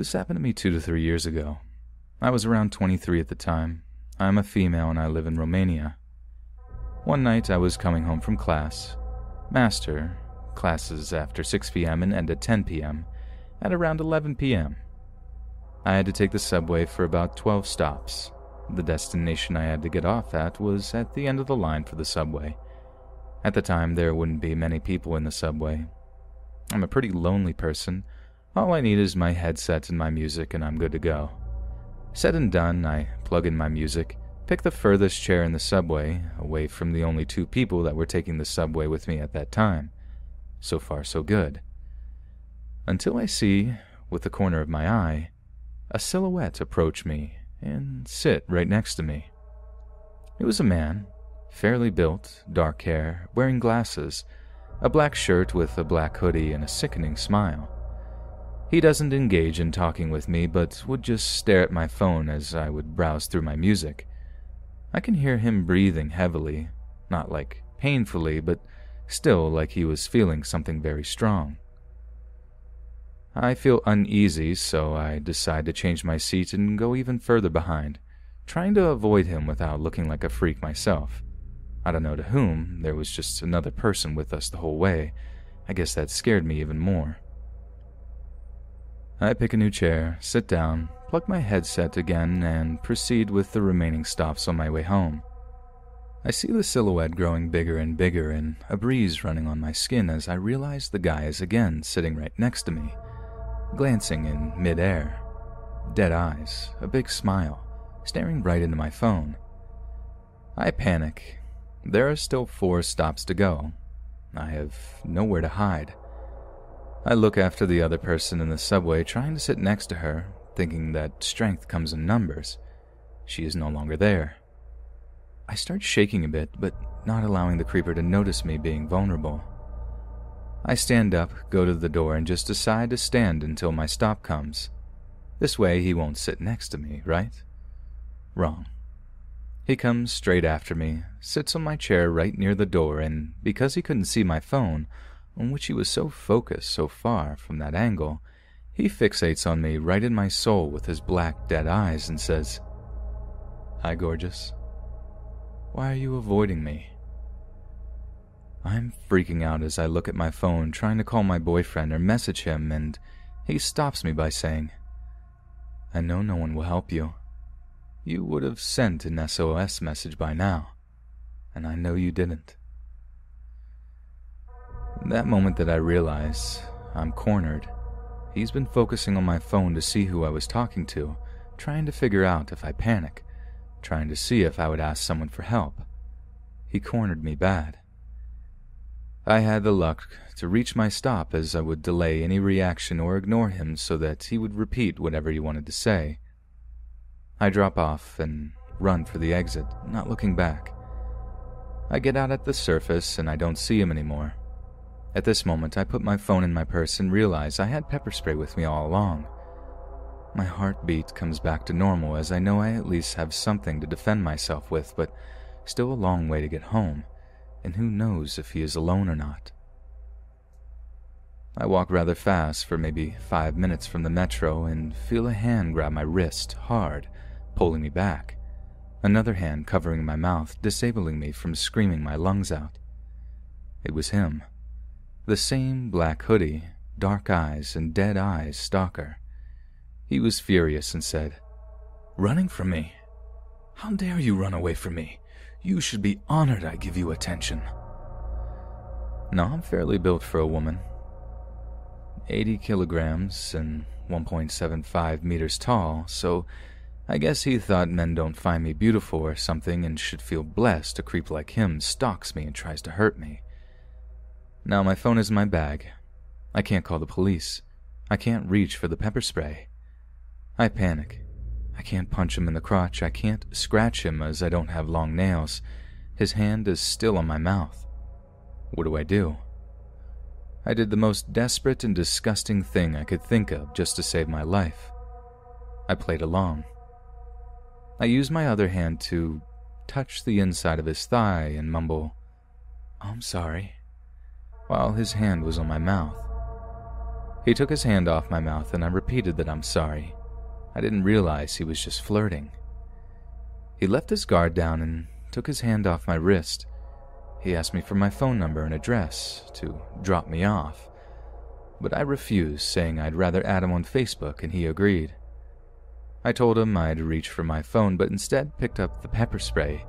This happened to me two to three years ago. I was around 23 at the time. I'm a female and I live in Romania. One night I was coming home from class. Master, classes after 6 p.m. and end at 10 p.m., at around 11 p.m. I had to take the subway for about 12 stops. The destination I had to get off at was at the end of the line for the subway. At the time, there wouldn't be many people in the subway. I'm a pretty lonely person. All I need is my headset and my music, and I'm good to go. Said and done, I plug in my music, pick the furthest chair in the subway, away from the only two people that were taking the subway with me at that time. So far, so good. Until I see, with the corner of my eye, a silhouette approach me and sit right next to me. It was a man, fairly built, dark hair, wearing glasses, a black shirt with a black hoodie, and a sickening smile. He doesn't engage in talking with me, but would just stare at my phone as I would browse through my music. I can hear him breathing heavily, not like painfully, but still like he was feeling something very strong. I feel uneasy, so I decide to change my seat and go even further behind, trying to avoid him without looking like a freak myself. I don't know to whom, there was just another person with us the whole way. I guess that scared me even more. I pick a new chair, sit down, plug my headset again, and proceed with the remaining stops on my way home. I see the silhouette growing bigger and bigger and a breeze running on my skin as I realize the guy is again sitting right next to me, glancing in midair. Dead eyes, a big smile, staring right into my phone. I panic. There are still four stops to go. I have nowhere to hide. I look after the other person in the subway, trying to sit next to her, thinking that strength comes in numbers. She is no longer there. I start shaking a bit, but not allowing the creeper to notice me being vulnerable. I stand up, go to the door, and just decide to stand until my stop comes. This way he won't sit next to me, right? Wrong. He comes straight after me, sits on my chair right near the door, and because he couldn't see my phone, on which he was so focused so far from that angle, he fixates on me right in my soul with his black, dead eyes and says, Hi, gorgeous. Why are you avoiding me? I'm freaking out as I look at my phone, trying to call my boyfriend or message him, and he stops me by saying, I know no one will help you. You would have sent an SOS message by now, and I know you didn't. That moment that I realize I'm cornered, he's been focusing on my phone to see who I was talking to, trying to figure out if I panic, trying to see if I would ask someone for help. He cornered me bad. I had the luck to reach my stop as I would delay any reaction or ignore him so that he would repeat whatever he wanted to say. I drop off and run for the exit, not looking back. I get out at the surface and I don't see him anymore. At this moment, I put my phone in my purse and realize I had pepper spray with me all along. My heartbeat comes back to normal as I know I at least have something to defend myself with, but still a long way to get home and who knows if he is alone or not. I walk rather fast for maybe five minutes from the metro and feel a hand grab my wrist hard, pulling me back. Another hand covering my mouth, disabling me from screaming my lungs out. It was him. The same black hoodie, dark eyes, and dead eyes stalker. He was furious and said, Running from me? How dare you run away from me? You should be honored I give you attention. No, I'm fairly built for a woman. 80 kilograms and 1.75 meters tall, so I guess he thought men don't find me beautiful or something and should feel blessed a creep like him stalks me and tries to hurt me. Now my phone is in my bag. I can't call the police. I can't reach for the pepper spray. I panic. I can't punch him in the crotch. I can't scratch him as I don't have long nails. His hand is still on my mouth. What do I do? I did the most desperate and disgusting thing I could think of just to save my life. I played along. I used my other hand to touch the inside of his thigh and mumble, I'm sorry, while his hand was on my mouth. He took his hand off my mouth and I repeated that I'm sorry. I didn't realize he was just flirting. He left his guard down and took his hand off my wrist. He asked me for my phone number and address to drop me off, but I refused, saying I'd rather add him on Facebook, and he agreed. I told him I'd reach for my phone, but instead picked up the pepper spray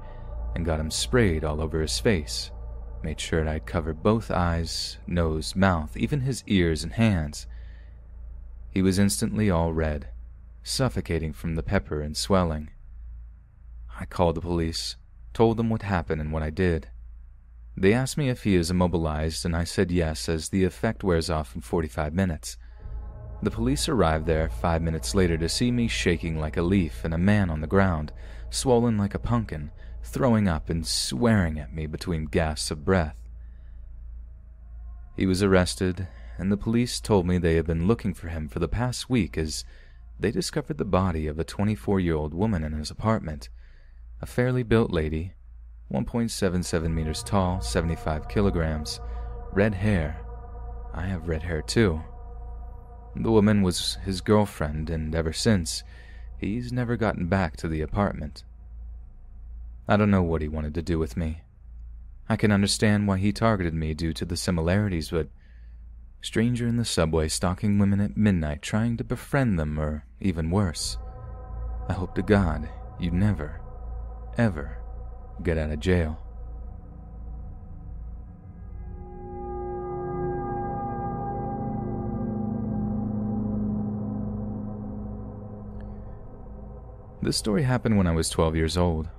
and got him sprayed all over his face. Made sure I'd cover both eyes, nose, mouth, even his ears and hands. He was instantly all red, suffocating from the pepper and swelling. I called the police, told them what happened and what I did. They asked me if he is immobilized, and I said yes, as the effect wears off in 45 minutes. The police arrived there five minutes later to see me shaking like a leaf and a man on the ground, swollen like a pumpkin, throwing up and swearing at me between gasps of breath. He was arrested, and the police told me they had been looking for him for the past week as they discovered the body of a 24 year old woman in his apartment, a fairly built lady, 1.77 meters tall, 75 kilograms, red hair. I have red hair too. The woman was his girlfriend, and ever since, he's never gotten back to the apartment. I don't know what he wanted to do with me. I can understand why he targeted me due to the similarities, but stranger in the subway stalking women at midnight trying to befriend them, or even worse. I hope to God you never, ever get out of jail. This story happened when I was 12 years old.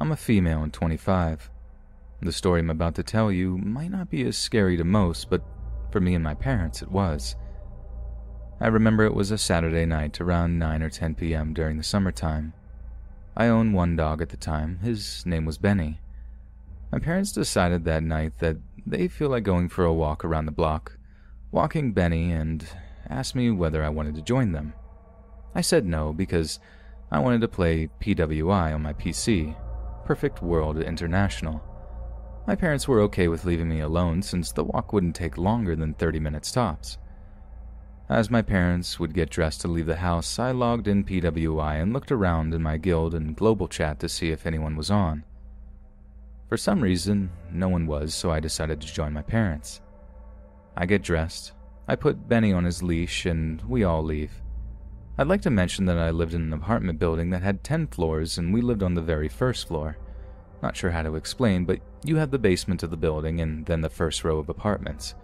I'm a female and 25. The story I'm about to tell you might not be as scary to most, but for me and my parents, it was. I remember it was a Saturday night around 9 or 10 p.m. during the summertime. I owned one dog at the time. His name was Benny. My parents decided that night that they feel like going for a walk around the block, walking Benny, and asked me whether I wanted to join them. I said no because I wanted to play PWI on my PC, Perfect World International. My parents were okay with leaving me alone since the walk wouldn't take longer than 30 minutes tops. As my parents would get dressed to leave the house, I logged in PWI and looked around in my guild and global chat to see if anyone was on. For some reason, no one was, so I decided to join my parents. I get dressed, I put Benny on his leash, and we all leave. I'd like to mention that I lived in an apartment building that had 10 floors and we lived on the very first floor. Not sure how to explain, but you have the basement of the building and then the first row of apartments.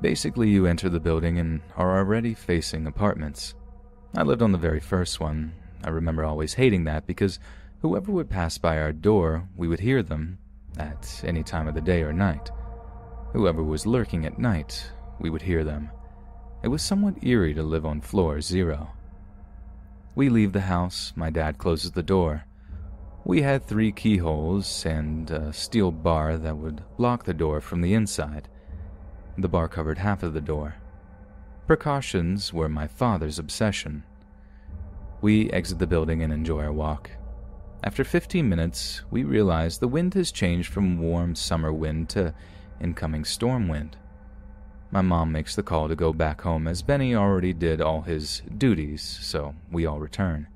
Basically, you enter the building and are already facing apartments. I lived on the very first one. I remember always hating that because whoever would pass by our door, we would hear them at any time of the day or night. Whoever was lurking at night, we would hear them. It was somewhat eerie to live on floor zero. We leave the house, my dad closes the door. We had three keyholes and a steel bar that would lock the door from the inside. The bar covered half of the door. Precautions were my father's obsession. We exit the building and enjoy our walk. After 15 minutes, we realize the wind has changed from warm summer wind to incoming storm wind. My mom makes the call to go back home as Benny already did all his duties, so we all return.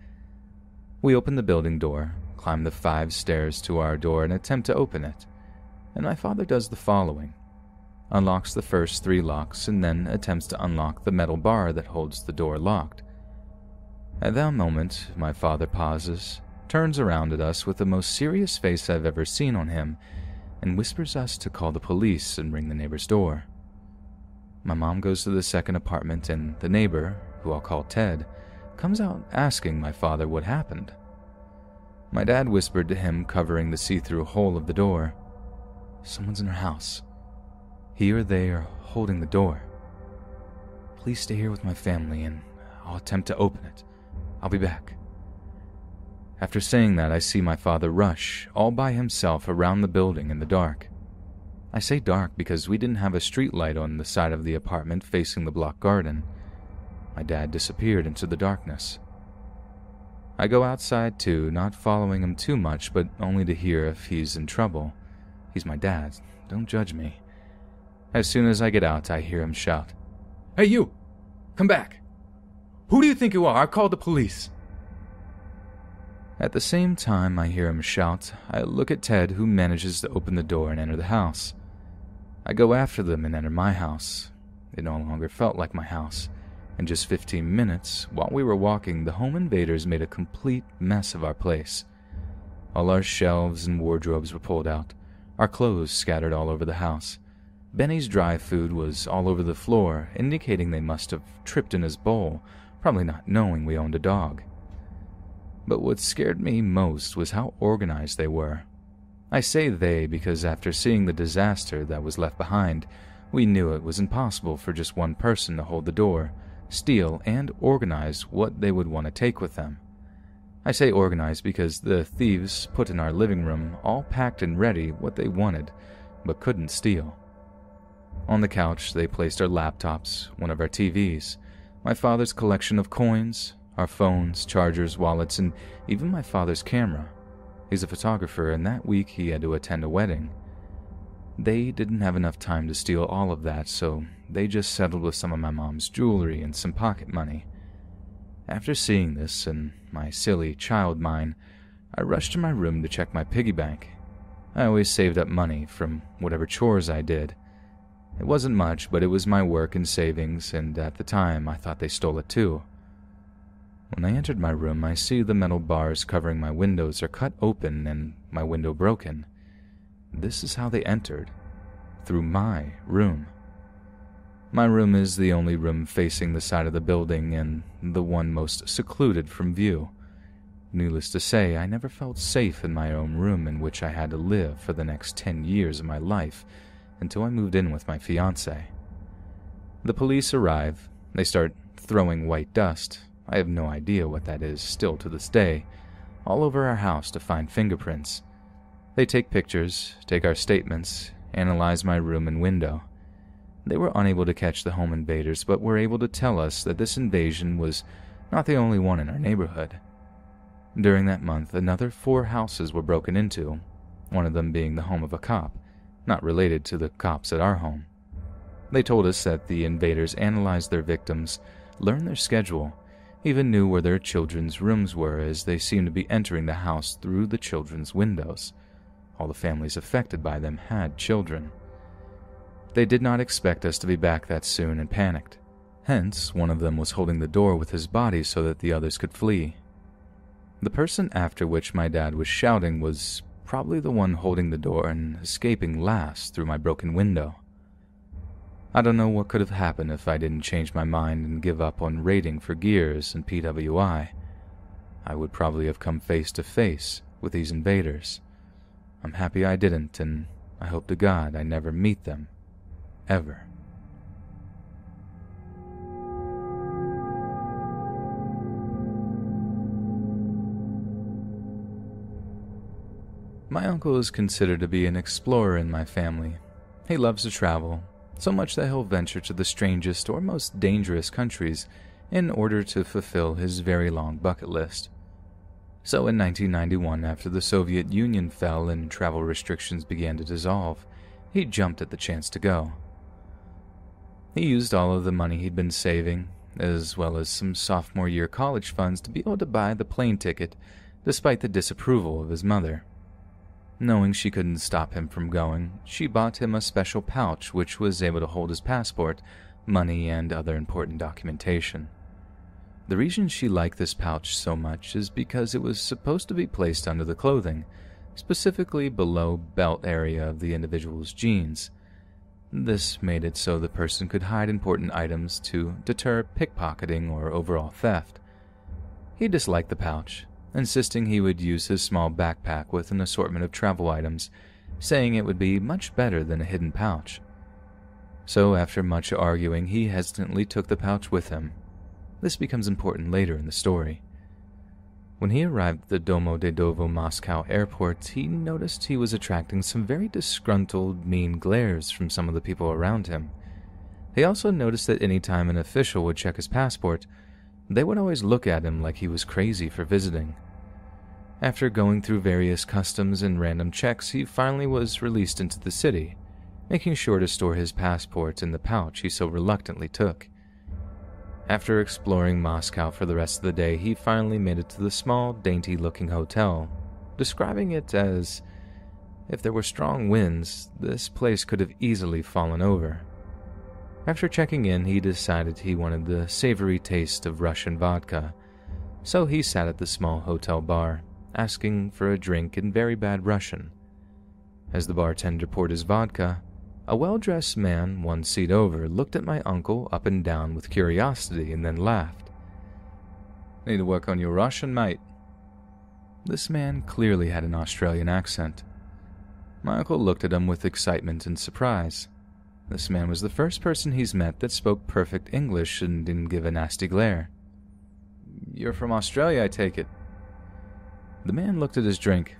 We open the building door, climb the five stairs to our door, and attempt to open it. And my father does the following unlocks the first three locks and then attempts to unlock the metal bar that holds the door locked. At that moment, my father pauses, turns around at us with the most serious face I've ever seen on him, and whispers us to call the police and ring the neighbor's door. My mom goes to the second apartment, and the neighbor, who I'll call Ted, comes out asking my father what happened. My dad whispered to him, covering the see through hole of the door Someone's in our house. He or they are holding the door. Please stay here with my family, and I'll attempt to open it. I'll be back. After saying that, I see my father rush, all by himself, around the building in the dark. I say dark because we didn't have a street light on the side of the apartment facing the block garden. My dad disappeared into the darkness. I go outside too, not following him too much, but only to hear if he's in trouble. He's my dad. Don't judge me. As soon as I get out, I hear him shout, Hey, you! Come back! Who do you think you are? I called the police. At the same time I hear him shout, I look at Ted, who manages to open the door and enter the house. I go after them and enter my house. It no longer felt like my house. In just 15 minutes, while we were walking, the home invaders made a complete mess of our place. All our shelves and wardrobes were pulled out, our clothes scattered all over the house. Benny's dry food was all over the floor, indicating they must have tripped in his bowl, probably not knowing we owned a dog. But what scared me most was how organized they were. I say they because after seeing the disaster that was left behind, we knew it was impossible for just one person to hold the door, steal, and organize what they would want to take with them. I say organize because the thieves put in our living room all packed and ready what they wanted, but couldn't steal. On the couch, they placed our laptops, one of our TVs, my father's collection of coins, our phones, chargers, wallets, and even my father's camera. He's a photographer, and that week he had to attend a wedding. They didn't have enough time to steal all of that, so they just settled with some of my mom's jewelry and some pocket money. After seeing this, and my silly child mind, I rushed to my room to check my piggy bank. I always saved up money from whatever chores I did. It wasn't much, but it was my work and savings, and at the time I thought they stole it too. When I entered my room, I see the metal bars covering my windows are cut open and my window broken. This is how they entered through my room. My room is the only room facing the side of the building and the one most secluded from view. Needless to say, I never felt safe in my own room in which I had to live for the next 10 years of my life until I moved in with my fiance. The police arrive. They start throwing white dust, I have no idea what that is still to this day, all over our house to find fingerprints. They take pictures, take our statements, analyze my room and window. They were unable to catch the home invaders, but were able to tell us that this invasion was not the only one in our neighborhood. During that month, another four houses were broken into, one of them being the home of a cop, not related to the cops at our home. They told us that the invaders analyzed their victims, learned their schedule, even knew where their children's rooms were as they seemed to be entering the house through the children's windows. All the families affected by them had children. They did not expect us to be back that soon and panicked. Hence, one of them was holding the door with his body so that the others could flee. The person after which my dad was shouting was probably the one holding the door and escaping last through my broken window. I don't know what could have happened if I didn't change my mind and give up on raiding for gears and PWI. I would probably have come face to face with these invaders. I'm happy I didn't, and I hope to God I never meet them. Ever. My uncle is considered to be an explorer in my family. He loves to travel, so much that he'll venture to the strangest or most dangerous countries in order to fulfill his very long bucket list. So in 1991, after the Soviet Union fell and travel restrictions began to dissolve, he jumped at the chance to go. He used all of the money he'd been saving, as well as some sophomore year college funds, to be able to buy the plane ticket, despite the disapproval of his mother. Knowing she couldn't stop him from going, she bought him a special pouch which was able to hold his passport, money, and other important documentation. The reason she liked this pouch so much is because it was supposed to be placed under the clothing, specifically below belt area of the individual's jeans. This made it so the person could hide important items to deter pickpocketing or overall theft. He disliked the pouch, insisting he would use his small backpack with an assortment of travel items, saying it would be much better than a hidden pouch. So, after much arguing, he hesitantly took the pouch with him. This becomes important later in the story. When he arrived at the Domodedovo Moscow airport, he noticed he was attracting some very disgruntled, mean glares from some of the people around him. He also noticed that any time an official would check his passport, they would always look at him like he was crazy for visiting. After going through various customs and random checks, he finally was released into the city, making sure to store his passport in the pouch he so reluctantly took. After exploring Moscow for the rest of the day, he finally made it to the small, dainty looking hotel, describing it as if there were strong winds, this place could have easily fallen over. After checking in, he decided he wanted the savory taste of Russian vodka, so he sat at the small hotel bar, asking for a drink in very bad Russian. As the bartender poured his vodka, a well dressed man, one seat over, looked at my uncle up and down with curiosity and then laughed. Need to work on your Russian, mate. This man clearly had an Australian accent. My uncle looked at him with excitement and surprise. This man was the first person he's met that spoke perfect English and didn't give a nasty glare. You're from Australia, I take it. The man looked at his drink.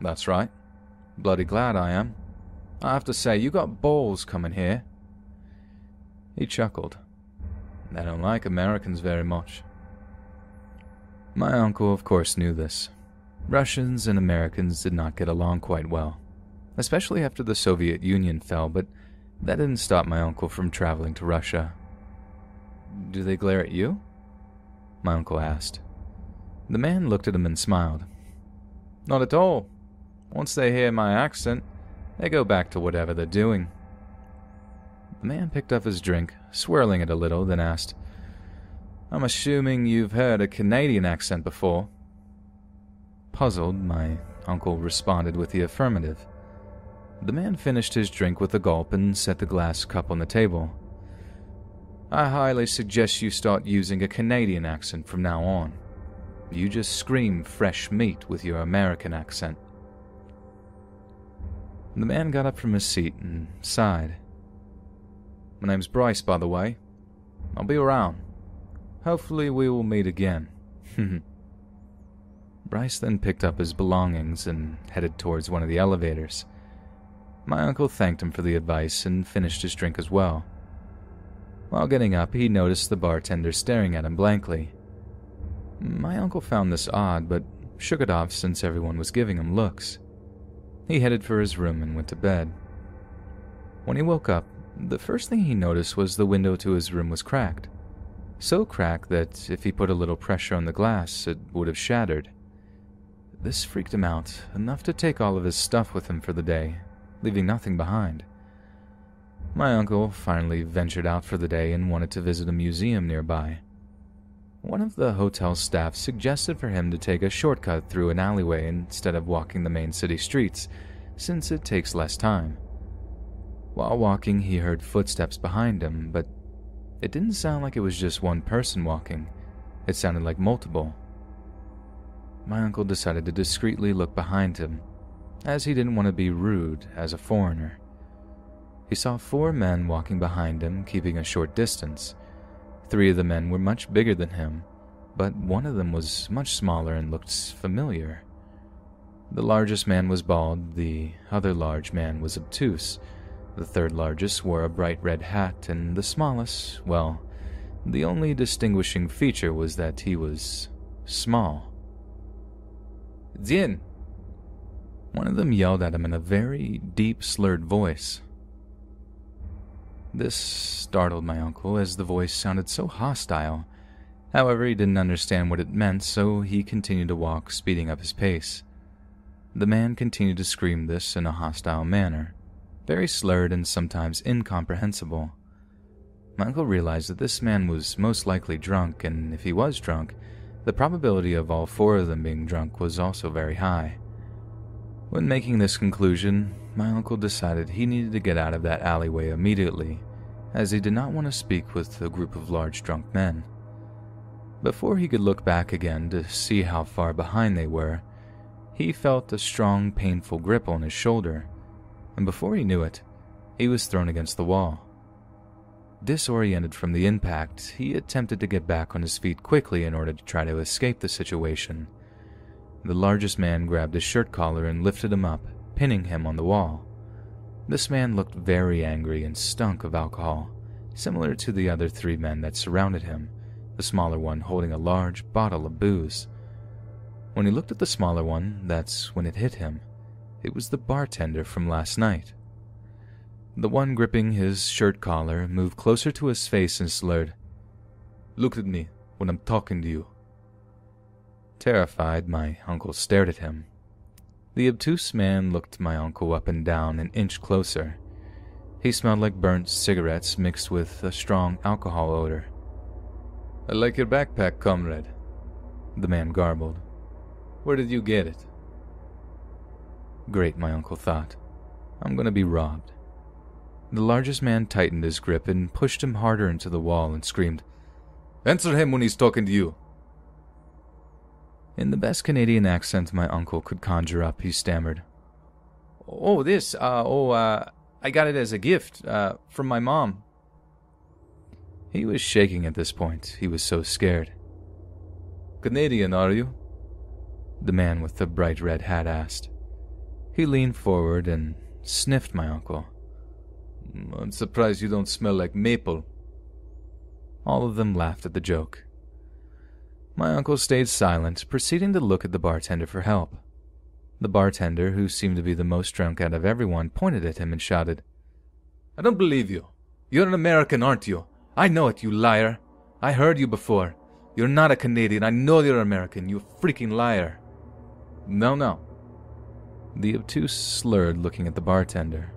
That's right. Bloody glad I am. I have to say, you got balls coming here. He chuckled. They don't like Americans very much. My uncle, of course, knew this. Russians and Americans did not get along quite well, especially after the Soviet Union fell, but that didn't stop my uncle from traveling to Russia. Do they glare at you? My uncle asked. The man looked at him and smiled. Not at all. Once they hear my accent, they go back to whatever they're doing. The man picked up his drink, swirling it a little, then asked, I'm assuming you've heard a Canadian accent before. Puzzled, my uncle responded with the affirmative. The man finished his drink with a gulp and set the glass cup on the table. I highly suggest you start using a Canadian accent from now on. You just scream fresh meat with your American accent. The man got up from his seat and sighed. My name's Bryce, by the way. I'll be around. Hopefully, we will meet again. Bryce then picked up his belongings and headed towards one of the elevators. My uncle thanked him for the advice and finished his drink as well. While getting up, he noticed the bartender staring at him blankly. My uncle found this odd, but shook it off since everyone was giving him looks. He headed for his room and went to bed. When he woke up, the first thing he noticed was the window to his room was cracked. So cracked that if he put a little pressure on the glass, it would have shattered. This freaked him out, enough to take all of his stuff with him for the day, leaving nothing behind. My uncle finally ventured out for the day and wanted to visit a museum nearby. One of the hotel staff suggested for him to take a shortcut through an alleyway instead of walking the main city streets, since it takes less time. While walking, he heard footsteps behind him, but it didn't sound like it was just one person walking. It sounded like multiple. My uncle decided to discreetly look behind him as he didn't want to be rude as a foreigner. He saw four men walking behind him, keeping a short distance. Three of the men were much bigger than him, but one of them was much smaller and looked familiar. The largest man was bald, the other large man was obtuse, the third largest wore a bright red hat, and the smallest, well, the only distinguishing feature was that he was small. Dien, one of them yelled at him in a very deep, slurred voice. This startled my uncle, as the voice sounded so hostile. However, he didn't understand what it meant, so he continued to walk, speeding up his pace. The man continued to scream this in a hostile manner, very slurred and sometimes incomprehensible. My uncle realized that this man was most likely drunk, and if he was drunk, the probability of all four of them being drunk was also very high. When making this conclusion, my uncle decided he needed to get out of that alleyway immediately, as he did not want to speak with a group of large drunk men. Before he could look back again to see how far behind they were, he felt a strong, painful grip on his shoulder, and before he knew it, he was thrown against the wall. Disoriented from the impact, he attempted to get back on his feet quickly in order to try to escape the situation. The largest man grabbed his shirt collar and lifted him up, pinning him on the wall. This man looked very angry and stunk of alcohol, similar to the other three men that surrounded him, the smaller one holding a large bottle of booze. When he looked at the smaller one, that's when it hit him. It was the bartender from last night. The one gripping his shirt collar moved closer to his face and slurred, Look at me when I'm talking to you. Terrified, my uncle stared at him. The obtuse man looked my uncle up and down an inch closer. He smelled like burnt cigarettes mixed with a strong alcohol odor. I like your backpack, comrade, the man garbled. Where did you get it? Great, my uncle thought. I'm going to be robbed. The largest man tightened his grip and pushed him harder into the wall and screamed, Answer him when he's talking to you. In the best Canadian accent my uncle could conjure up, he stammered, Oh, this, uh, oh, uh, I got it as a gift, uh, from my mom. He was shaking at this point. He was so scared. Canadian, are you? The man with the bright red hat asked. He leaned forward and sniffed my uncle. I'm surprised you don't smell like maple. All of them laughed at the joke. My uncle stayed silent, proceeding to look at the bartender for help. The bartender, who seemed to be the most drunk out of everyone, pointed at him and shouted, I don't believe you. You're an American, aren't you? I know it, you liar. I heard you before. You're not a Canadian. I know you're American, you freaking liar. No, no. The obtuse slurred, looking at the bartender.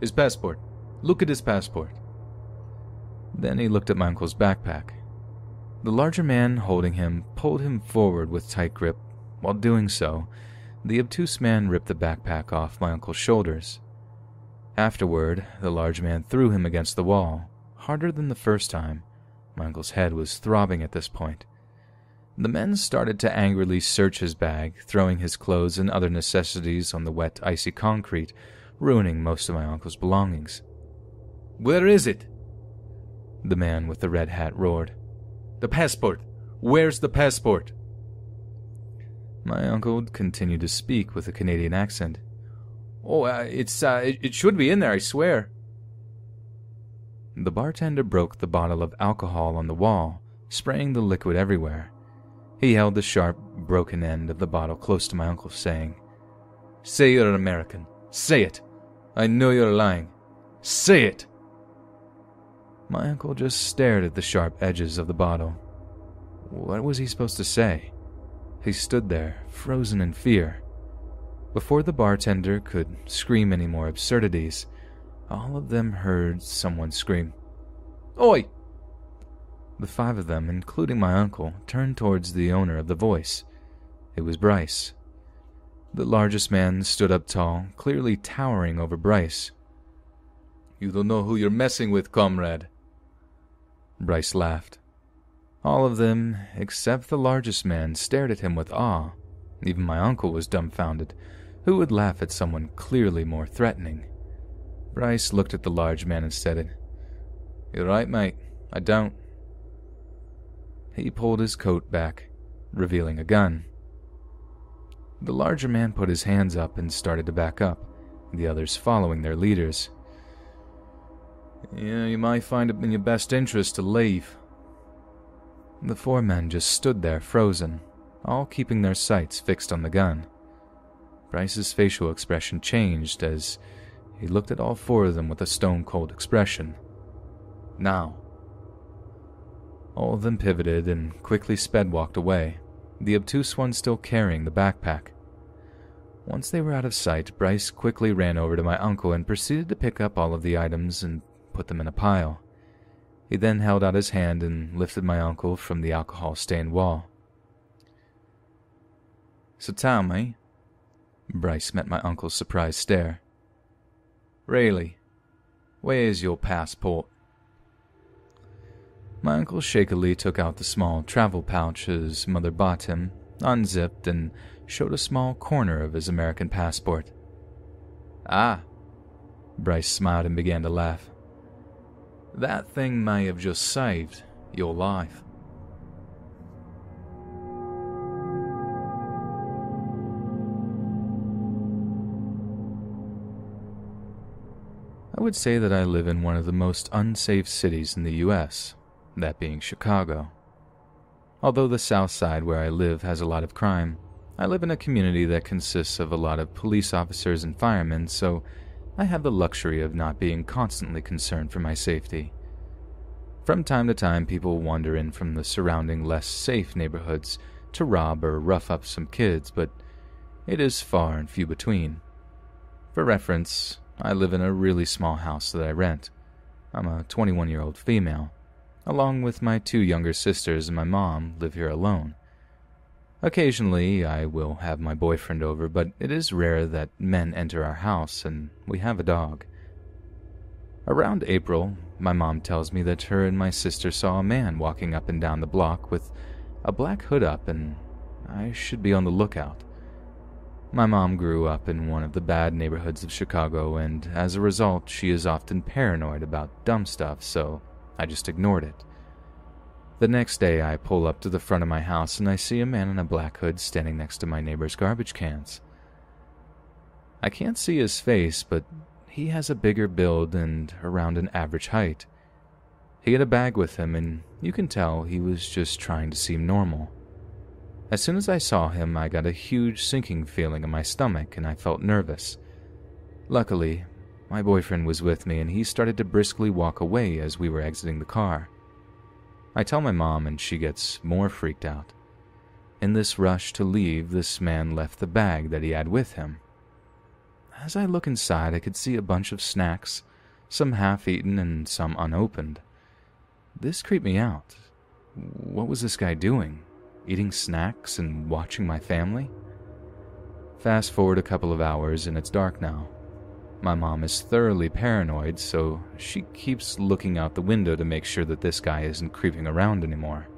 His passport. Look at his passport. Then he looked at my uncle's backpack. The larger man holding him pulled him forward with tight grip. While doing so, the obtuse man ripped the backpack off my uncle's shoulders. Afterward, the large man threw him against the wall, harder than the first time. My uncle's head was throbbing at this point. The men started to angrily search his bag, throwing his clothes and other necessities on the wet, icy concrete, ruining most of my uncle's belongings. Where is it? The man with the red hat roared. The passport! Where's the passport? My uncle continued to speak with a Canadian accent. Oh, uh, it's, uh, it, it should be in there, I swear. The bartender broke the bottle of alcohol on the wall, spraying the liquid everywhere. He held the sharp, broken end of the bottle close to my uncle, saying, Say you're an American. Say it. I know you're lying. Say it. My uncle just stared at the sharp edges of the bottle. What was he supposed to say? He stood there, frozen in fear. Before the bartender could scream any more absurdities, all of them heard someone scream, Oi! The five of them, including my uncle, turned towards the owner of the voice. It was Bryce. The largest man stood up tall, clearly towering over Bryce. You don't know who you're messing with, comrade. Bryce laughed. All of them, except the largest man, stared at him with awe. Even my uncle was dumbfounded. Who would laugh at someone clearly more threatening? Bryce looked at the large man and said, You're right, mate. I don't. He pulled his coat back, revealing a gun. The larger man put his hands up and started to back up, the others following their leaders. Yeah, you might find it in your best interest to leave. The four men just stood there frozen, all keeping their sights fixed on the gun. Bryce's facial expression changed as he looked at all four of them with a stone cold expression. Now. All of them pivoted and quickly sped walked away, the obtuse one still carrying the backpack. Once they were out of sight, Bryce quickly ran over to my uncle and proceeded to pick up all of the items and put them in a pile. He then held out his hand and lifted my uncle from the alcohol stained wall. So tell me, Bryce met my uncle's surprised stare. Really, where's your passport? My uncle shakily took out the small travel pouch his mother bought him, unzipped, and showed a small corner of his American passport. Ah, Bryce smiled and began to laugh. That thing may have just saved your life. I would say that I live in one of the most unsafe cities in the US, that being Chicago. Although the south side where I live has a lot of crime, I live in a community that consists of a lot of police officers and firemen, so I have the luxury of not being constantly concerned for my safety. From time to time, people wander in from the surrounding less safe neighborhoods to rob or rough up some kids, but it is far and few between. For reference, I live in a really small house that I rent. I'm a 21 year old female. Along with my two younger sisters and my mom, live here alone. Occasionally, I will have my boyfriend over, but it is rare that men enter our house, and we have a dog. Around April, my mom tells me that her and my sister saw a man walking up and down the block with a black hood up, and I should be on the lookout. My mom grew up in one of the bad neighborhoods of Chicago, and as a result, she is often paranoid about dumb stuff, so I just ignored it. The next day, I pull up to the front of my house and I see a man in a black hood standing next to my neighbor's garbage cans. I can't see his face, but he has a bigger build and around an average height. He had a bag with him, and you can tell he was just trying to seem normal. As soon as I saw him, I got a huge sinking feeling in my stomach and I felt nervous. Luckily, my boyfriend was with me and he started to briskly walk away as we were exiting the car. I tell my mom and she gets more freaked out. In this rush to leave, this man left the bag that he had with him. As I look inside, I could see a bunch of snacks, some half eaten and some unopened. This creeped me out. What was this guy doing? Eating snacks and watching my family? Fast forward a couple of hours and it's dark now. My mom is thoroughly paranoid, so she keeps looking out the window to make sure that this guy isn't creeping around anymore.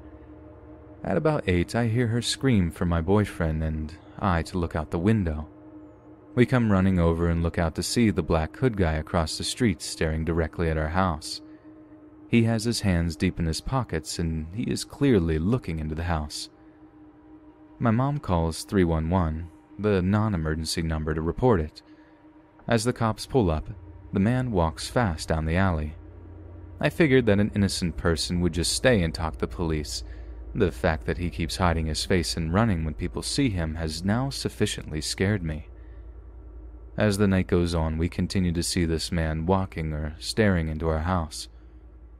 At about 8, I hear her scream for my boyfriend and I to look out the window. We come running over and look out to see the black hood guy across the street staring directly at our house. He has his hands deep in his pockets and he is clearly looking into the house. My mom calls 311, the non emergency number, to report it. As the cops pull up, the man walks fast down the alley. I figured that an innocent person would just stay and talk to the police. The fact that he keeps hiding his face and running when people see him has now sufficiently scared me. As the night goes on, we continue to see this man walking or staring into our house.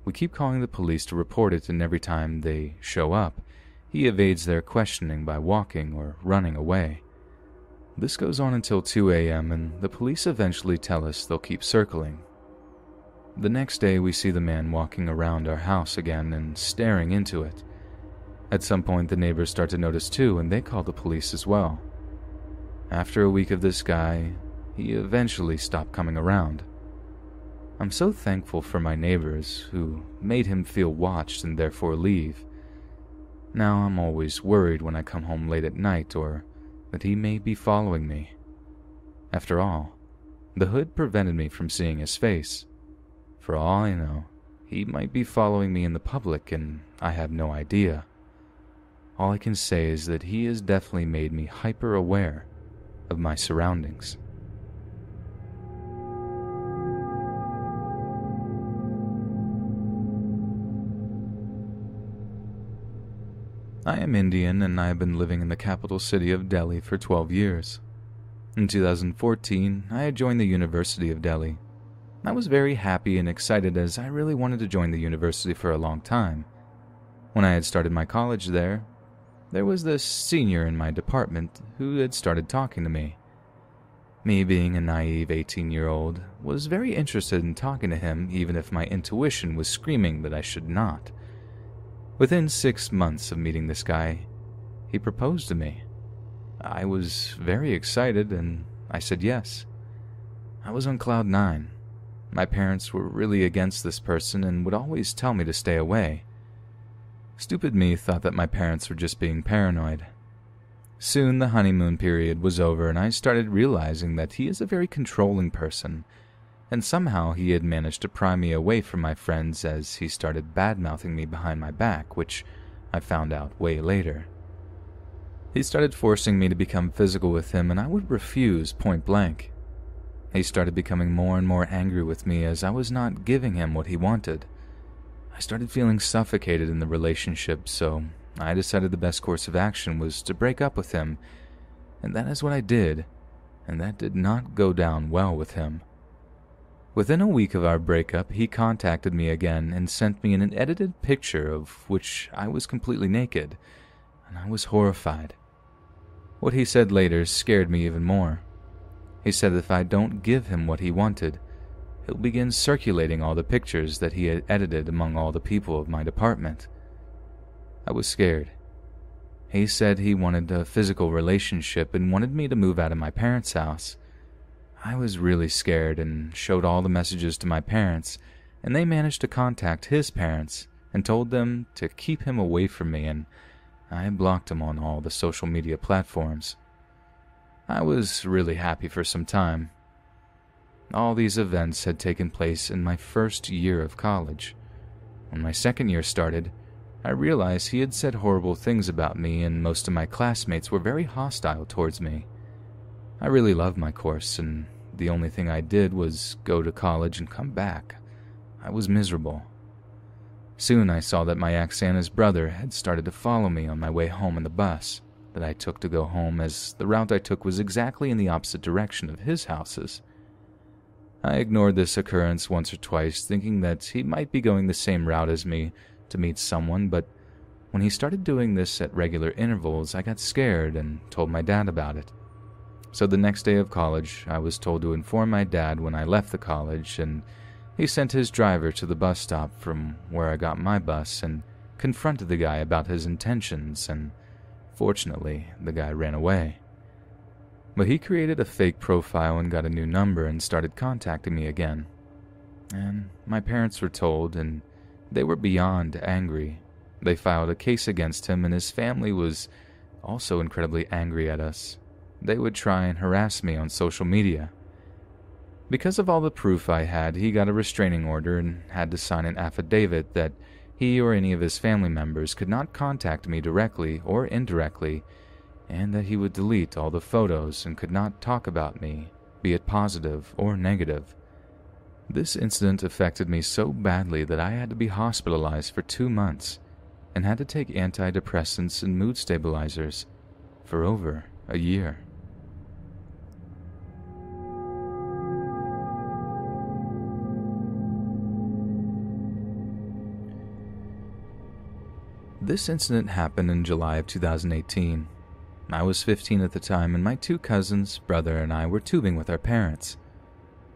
We keep calling the police to report it, and every time they show up, he evades their questioning by walking or running away. This goes on until 2 a.m., and the police eventually tell us they'll keep circling. The next day, we see the man walking around our house again and staring into it. At some point, the neighbors start to notice too, and they call the police as well. After a week of this guy, he eventually stopped coming around. I'm so thankful for my neighbors who made him feel watched and therefore leave. Now I'm always worried when I come home late at night or that he may be following me. After all, the hood prevented me from seeing his face. For all I know, he might be following me in the public and I have no idea. All I can say is that he has definitely made me hyper aware of my surroundings. I am Indian and I have been living in the capital city of Delhi for 12 years. In 2014, I had joined the University of Delhi. I was very happy and excited as I really wanted to join the university for a long time. When I had started my college there, there was this senior in my department who had started talking to me. Me, being a naive 18 year old, was very interested in talking to him, even if my intuition was screaming that I should not. Within six months of meeting this guy, he proposed to me. I was very excited and I said yes. I was on cloud nine. My parents were really against this person and would always tell me to stay away. Stupid me thought that my parents were just being paranoid. Soon the honeymoon period was over and I started realizing that he is a very controlling person and somehow he had managed to pry me away from my friends as he started bad-mouthing me behind my back, which I found out way later. He started forcing me to become physical with him, and I would refuse point blank. He started becoming more and more angry with me as I was not giving him what he wanted. I started feeling suffocated in the relationship, so I decided the best course of action was to break up with him, and that is what I did, and that did not go down well with him. Within a week of our breakup, he contacted me again and sent me an edited picture of which I was completely naked, and I was horrified. What he said later scared me even more. He said if I don't give him what he wanted, he'll begin circulating all the pictures that he had edited among all the people of my department. I was scared. He said he wanted a physical relationship and wanted me to move out of my parents' house. I was really scared and showed all the messages to my parents, and they managed to contact his parents and told them to keep him away from me, and I blocked him on all the social media platforms. I was really happy for some time. All these events had taken place in my first year of college. When my second year started, I realized he had said horrible things about me, and most of my classmates were very hostile towards me. I really loved my course, and the only thing I did was go to college and come back. I was miserable. Soon I saw that my ex and brother had started to follow me on my way home in the bus that I took to go home, as the route I took was exactly in the opposite direction of his houses. I ignored this occurrence once or twice, thinking that he might be going the same route as me to meet someone, but when he started doing this at regular intervals, I got scared and told my dad about it. So the next day of college, I was told to inform my dad when I left the college, and he sent his driver to the bus stop from where I got my bus and confronted the guy about his intentions, and fortunately, the guy ran away. But he created a fake profile and got a new number and started contacting me again. And my parents were told, and they were beyond angry. They filed a case against him, and his family was also incredibly angry at us they would try and harass me on social media. Because of all the proof I had, he got a restraining order and had to sign an affidavit that he or any of his family members could not contact me directly or indirectly, and that he would delete all the photos and could not talk about me, be it positive or negative. This incident affected me so badly that I had to be hospitalized for two months and had to take antidepressants and mood stabilizers for over a year. This incident happened in July of 2018. I was 15 at the time, and my two cousins, brother, and I were tubing with our parents.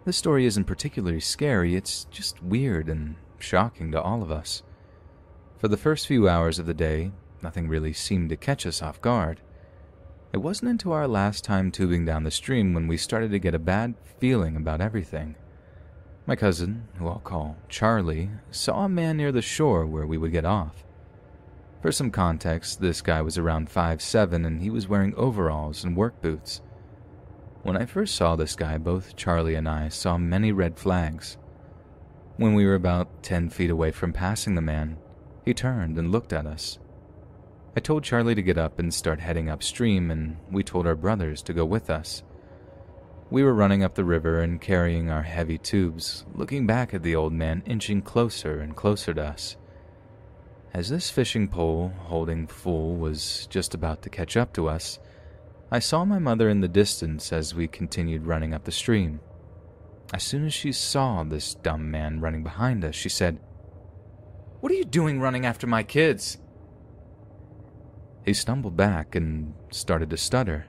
This story isn't particularly scary, it's just weird and shocking to all of us. For the first few hours of the day, nothing really seemed to catch us off guard. It wasn't until our last time tubing down the stream when we started to get a bad feeling about everything. My cousin, who I'll call Charlie, saw a man near the shore where we would get off. For some context, this guy was around five seven, and he was wearing overalls and work boots. When I first saw this guy, both Charlie and I saw many red flags. When we were about 10 feet away from passing the man, he turned and looked at us. I told Charlie to get up and start heading upstream, and we told our brothers to go with us. We were running up the river and carrying our heavy tubes, looking back at the old man inching closer and closer to us. As this fishing pole, holding full, was just about to catch up to us, I saw my mother in the distance as we continued running up the stream. As soon as she saw this dumb man running behind us, she said, What are you doing running after my kids? He stumbled back and started to stutter.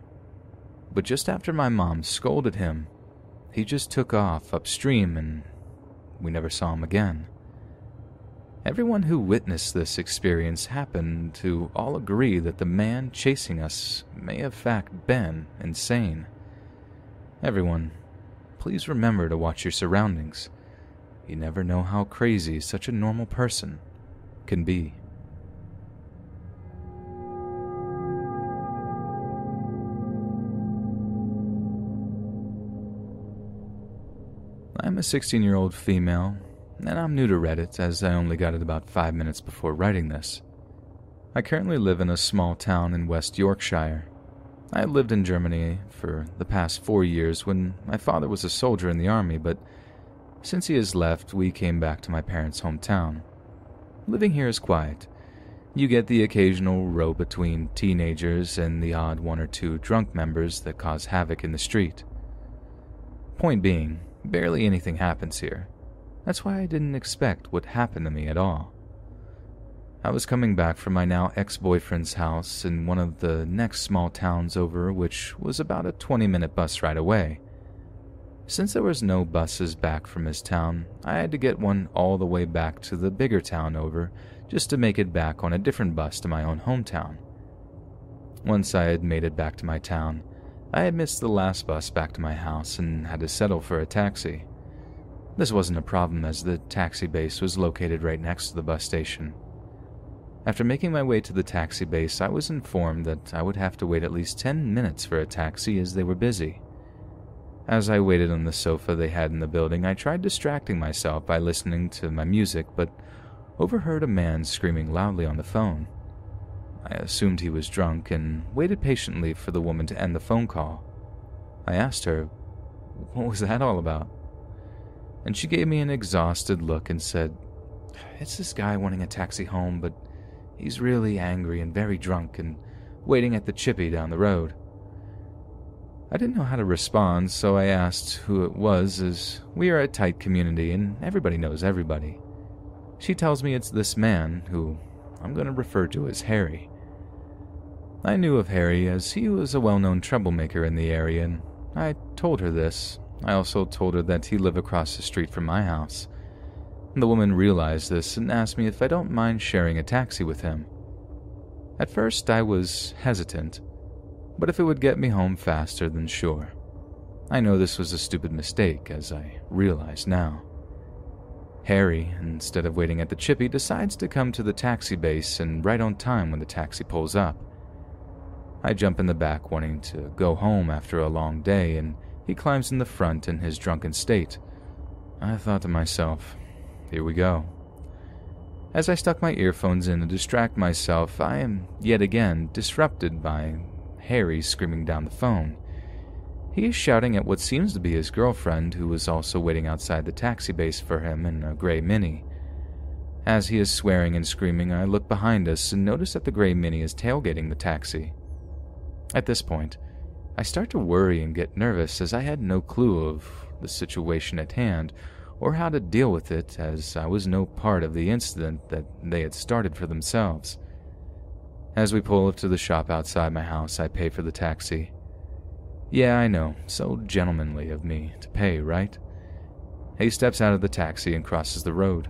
But just after my mom scolded him, he just took off upstream and we never saw him again. Everyone who witnessed this experience happened to all agree that the man chasing us may have fact been insane. Everyone, please remember to watch your surroundings. You never know how crazy such a normal person can be. I'm a 16 year old female and I'm new to Reddit as I only got it about five minutes before writing this. I currently live in a small town in West Yorkshire. I lived in Germany for the past four years when my father was a soldier in the army, but since he has left, we came back to my parents' hometown. Living here is quiet. You get the occasional row between teenagers and the odd one or two drunk members that cause havoc in the street. Point being, Barely anything happens here. That's why I didn't expect what happened to me at all. I was coming back from my now ex boyfriend's house in one of the next small towns over, which was about a 20 minute bus ride away. Since there was no buses back from his town, I had to get one all the way back to the bigger town over just to make it back on a different bus to my own hometown. Once I had made it back to my town, I had missed the last bus back to my house and had to settle for a taxi. This wasn't a problem as the taxi base was located right next to the bus station. After making my way to the taxi base, I was informed that I would have to wait at least 10 minutes for a taxi as they were busy. As I waited on the sofa they had in the building, I tried distracting myself by listening to my music, but overheard a man screaming loudly on the phone. I assumed he was drunk and waited patiently for the woman to end the phone call. I asked her, What was that all about? And she gave me an exhausted look and said, It's this guy wanting a taxi home, but he's really angry and very drunk and waiting at the chippy down the road. I didn't know how to respond, so I asked who it was, as we are a tight community and everybody knows everybody. She tells me it's this man, who I'm going to refer to as Harry. I knew of Harry as he was a well known troublemaker in the area, and I told her this. I also told her that he lived across the street from my house. The woman realized this and asked me if I don't mind sharing a taxi with him. At first, I was hesitant, but if it would get me home faster, then sure. I know this was a stupid mistake, as I realize now. Harry, instead of waiting at the chippy, decides to come to the taxi base and right on time when the taxi pulls up. I jump in the back wanting to go home after a long day, and he climbs in the front in his drunken state. I thought to myself, here we go. As I stuck my earphones in to distract myself, I am yet again disrupted by Harry screaming down the phone. He is shouting at what seems to be his girlfriend, who was also waiting outside the taxi base for him in a gray Mini. As he is swearing and screaming, I look behind us and notice that the gray Mini is tailgating the taxi. At this point, I start to worry and get nervous as I had no clue of the situation at hand or how to deal with it as I was no part of the incident that they had started for themselves. As we pull up to the shop outside my house, I pay for the taxi. Yeah, I know, so gentlemanly of me to pay, right? He steps out of the taxi and crosses the road.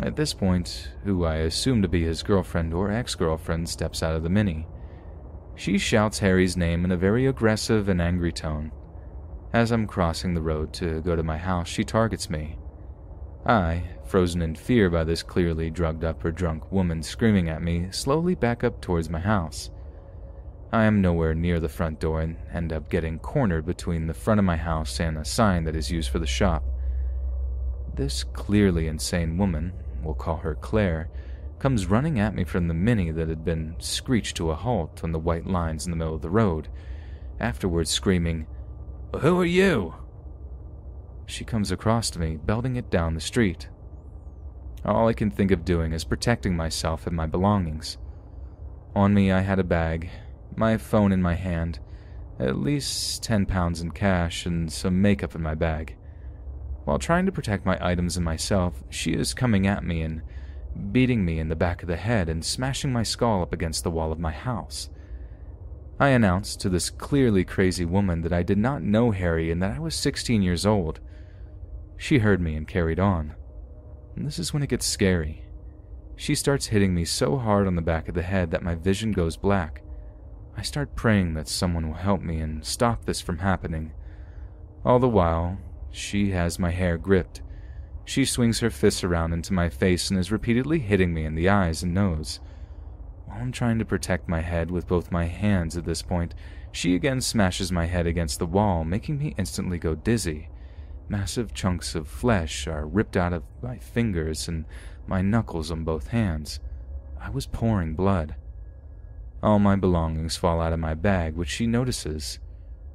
At this point, who I assume to be his girlfriend or ex girlfriend steps out of the Mini. She shouts Harry's name in a very aggressive and angry tone. As I'm crossing the road to go to my house, she targets me. I, frozen in fear by this clearly drugged up or drunk woman screaming at me, slowly back up towards my house. I am nowhere near the front door and end up getting cornered between the front of my house and a sign that is used for the shop. This clearly insane woman, we'll call her Claire, comes running at me from the Mini that had been screeched to a halt on the white lines in the middle of the road, afterwards screaming, Who are you? She comes across to me, belting it down the street. All I can think of doing is protecting myself and my belongings. On me, I had a bag, my phone in my hand, at least 10 pounds in cash, and some makeup in my bag. While trying to protect my items and myself, she is coming at me and beating me in the back of the head and smashing my skull up against the wall of my house. I announced to this clearly crazy woman that I did not know Harry and that I was 16 years old. She heard me and carried on. And this is when it gets scary. She starts hitting me so hard on the back of the head that my vision goes black. I start praying that someone will help me and stop this from happening. All the while, she has my hair gripped she swings her fists around into my face and is repeatedly hitting me in the eyes and nose. While I'm trying to protect my head with both my hands at this point, she again smashes my head against the wall, making me instantly go dizzy. Massive chunks of flesh are ripped out of my fingers and my knuckles on both hands. I was pouring blood. All my belongings fall out of my bag, which she notices.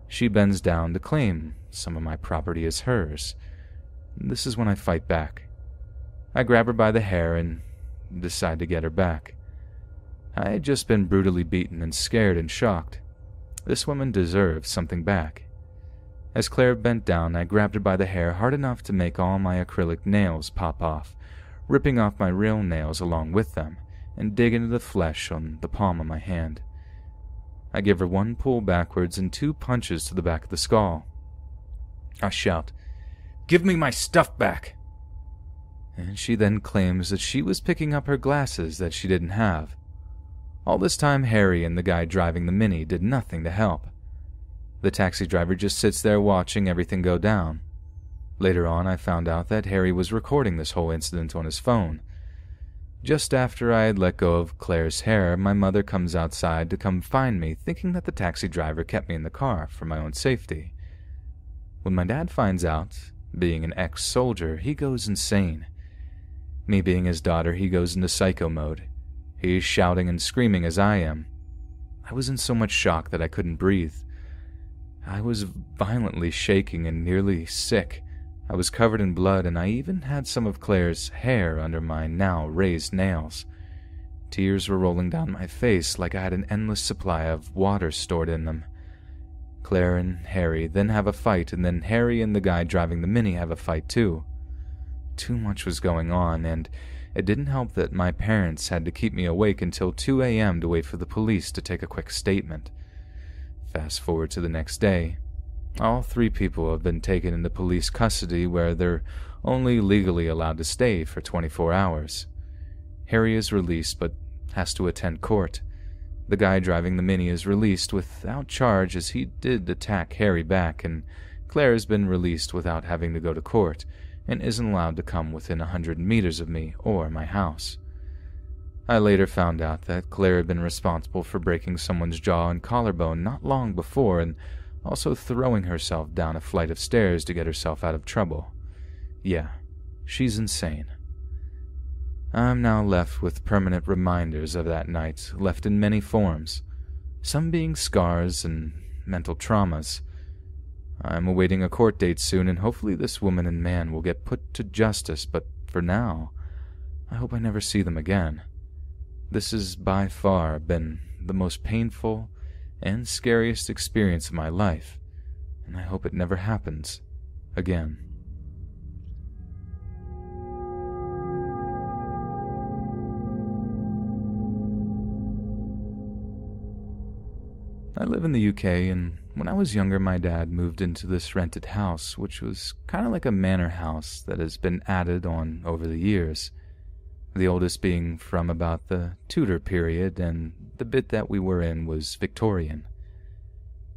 She bends down to claim some of my property as hers. This is when I fight back. I grab her by the hair and decide to get her back. I had just been brutally beaten and scared and shocked. This woman deserves something back. As Claire bent down, I grabbed her by the hair hard enough to make all my acrylic nails pop off, ripping off my real nails along with them and dig into the flesh on the palm of my hand. I give her one pull backwards and two punches to the back of the skull. I shout, Give me my stuff back! And she then claims that she was picking up her glasses that she didn't have. All this time, Harry and the guy driving the Mini did nothing to help. The taxi driver just sits there watching everything go down. Later on, I found out that Harry was recording this whole incident on his phone. Just after I had let go of Claire's hair, my mother comes outside to come find me, thinking that the taxi driver kept me in the car for my own safety. When my dad finds out, being an ex soldier, he goes insane. Me being his daughter, he goes into psycho mode. He's shouting and screaming as I am. I was in so much shock that I couldn't breathe. I was violently shaking and nearly sick. I was covered in blood, and I even had some of Claire's hair under my now raised nails. Tears were rolling down my face like I had an endless supply of water stored in them. Claire and Harry then have a fight, and then Harry and the guy driving the Mini have a fight too. Too much was going on, and it didn't help that my parents had to keep me awake until 2 a.m. to wait for the police to take a quick statement. Fast forward to the next day. All three people have been taken into police custody where they're only legally allowed to stay for 24 hours. Harry is released but has to attend court. The guy driving the Mini is released without charge as he did attack Harry back, and Claire has been released without having to go to court and isn't allowed to come within a hundred meters of me or my house. I later found out that Claire had been responsible for breaking someone's jaw and collarbone not long before and also throwing herself down a flight of stairs to get herself out of trouble. Yeah, she's insane. I'm now left with permanent reminders of that night, left in many forms, some being scars and mental traumas. I'm awaiting a court date soon, and hopefully this woman and man will get put to justice, but for now, I hope I never see them again. This has by far been the most painful and scariest experience of my life, and I hope it never happens again. I live in the UK, and when I was younger, my dad moved into this rented house, which was kind of like a manor house that has been added on over the years the oldest being from about the Tudor period, and the bit that we were in was Victorian.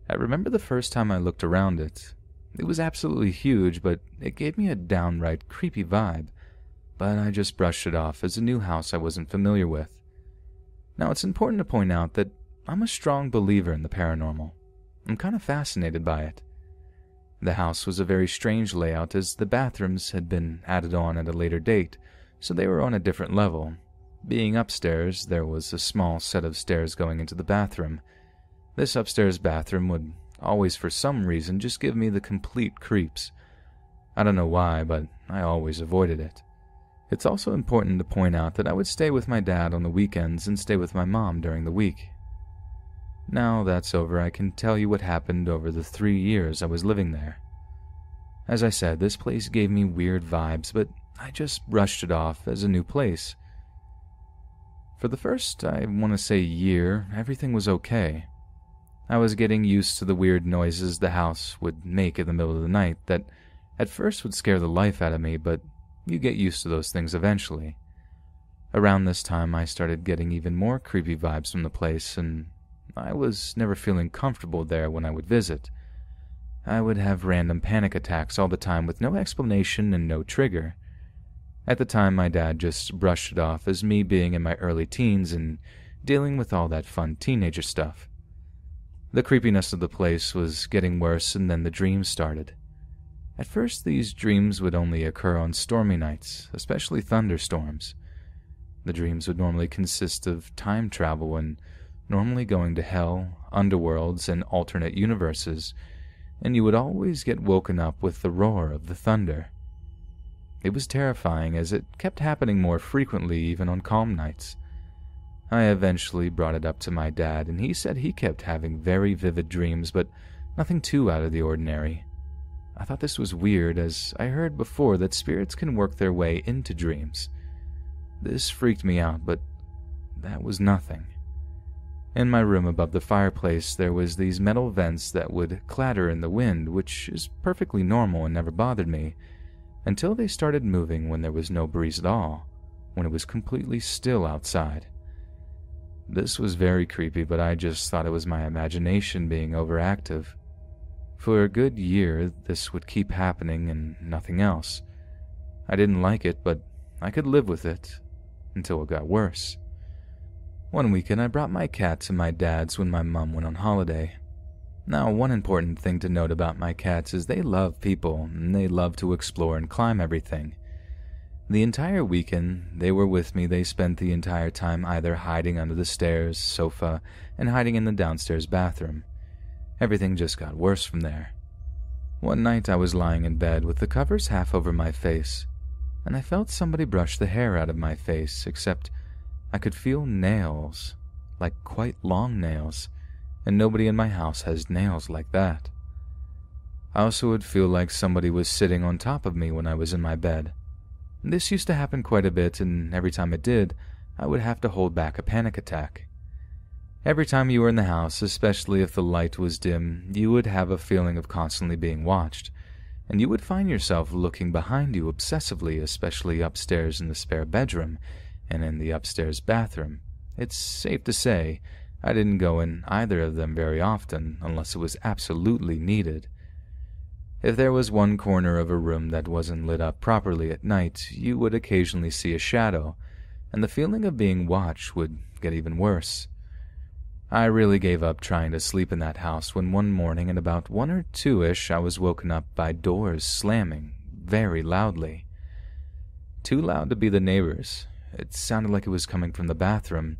I remember the first time I looked around it. It was absolutely huge, but it gave me a downright creepy vibe, but I just brushed it off as a new house I wasn't familiar with. Now, it's important to point out that I'm a strong believer in the paranormal. I'm kind of fascinated by it. The house was a very strange layout as the bathrooms had been added on at a later date, so they were on a different level. Being upstairs, there was a small set of stairs going into the bathroom. This upstairs bathroom would always, for some reason, just give me the complete creeps. I don't know why, but I always avoided it. It's also important to point out that I would stay with my dad on the weekends and stay with my mom during the week. Now that's over, I can tell you what happened over the three years I was living there. As I said, this place gave me weird vibes, but I just brushed it off as a new place. For the first, I want to say, year, everything was okay. I was getting used to the weird noises the house would make in the middle of the night that at first would scare the life out of me, but you get used to those things eventually. Around this time, I started getting even more creepy vibes from the place, and I was never feeling comfortable there when I would visit. I would have random panic attacks all the time with no explanation and no trigger. At the time, my dad just brushed it off as me being in my early teens and dealing with all that fun teenager stuff. The creepiness of the place was getting worse, and then the dreams started. At first, these dreams would only occur on stormy nights, especially thunderstorms. The dreams would normally consist of time travel and normally going to hell, underworlds, and alternate universes, and you would always get woken up with the roar of the thunder. It was terrifying as it kept happening more frequently even on calm nights. I eventually brought it up to my dad, and he said he kept having very vivid dreams, but nothing too out of the ordinary. I thought this was weird as I heard before that spirits can work their way into dreams. This freaked me out, but that was nothing. In my room above the fireplace, there was these metal vents that would clatter in the wind, which is perfectly normal and never bothered me, until they started moving when there was no breeze at all, when it was completely still outside. This was very creepy, but I just thought it was my imagination being overactive. For a good year, this would keep happening and nothing else. I didn't like it, but I could live with it until it got worse. One weekend, I brought my cat to my dad's when my mom went on holiday. Now, one important thing to note about my cats is they love people and they love to explore and climb everything. The entire weekend they were with me, they spent the entire time either hiding under the stairs, sofa, and hiding in the downstairs bathroom. Everything just got worse from there. One night I was lying in bed with the covers half over my face, and I felt somebody brush the hair out of my face, except I could feel nails, like quite long nails, and nobody in my house has nails like that. I also would feel like somebody was sitting on top of me when I was in my bed. This used to happen quite a bit, and every time it did, I would have to hold back a panic attack. Every time you were in the house, especially if the light was dim, you would have a feeling of constantly being watched, and you would find yourself looking behind you obsessively, especially upstairs in the spare bedroom and in the upstairs bathroom. It's safe to say I didn't go in either of them very often unless it was absolutely needed. If there was one corner of a room that wasn't lit up properly at night, you would occasionally see a shadow, and the feeling of being watched would get even worse. I really gave up trying to sleep in that house when one morning at about one or two ish I was woken up by doors slamming very loudly. Too loud to be the neighbors. It sounded like it was coming from the bathroom,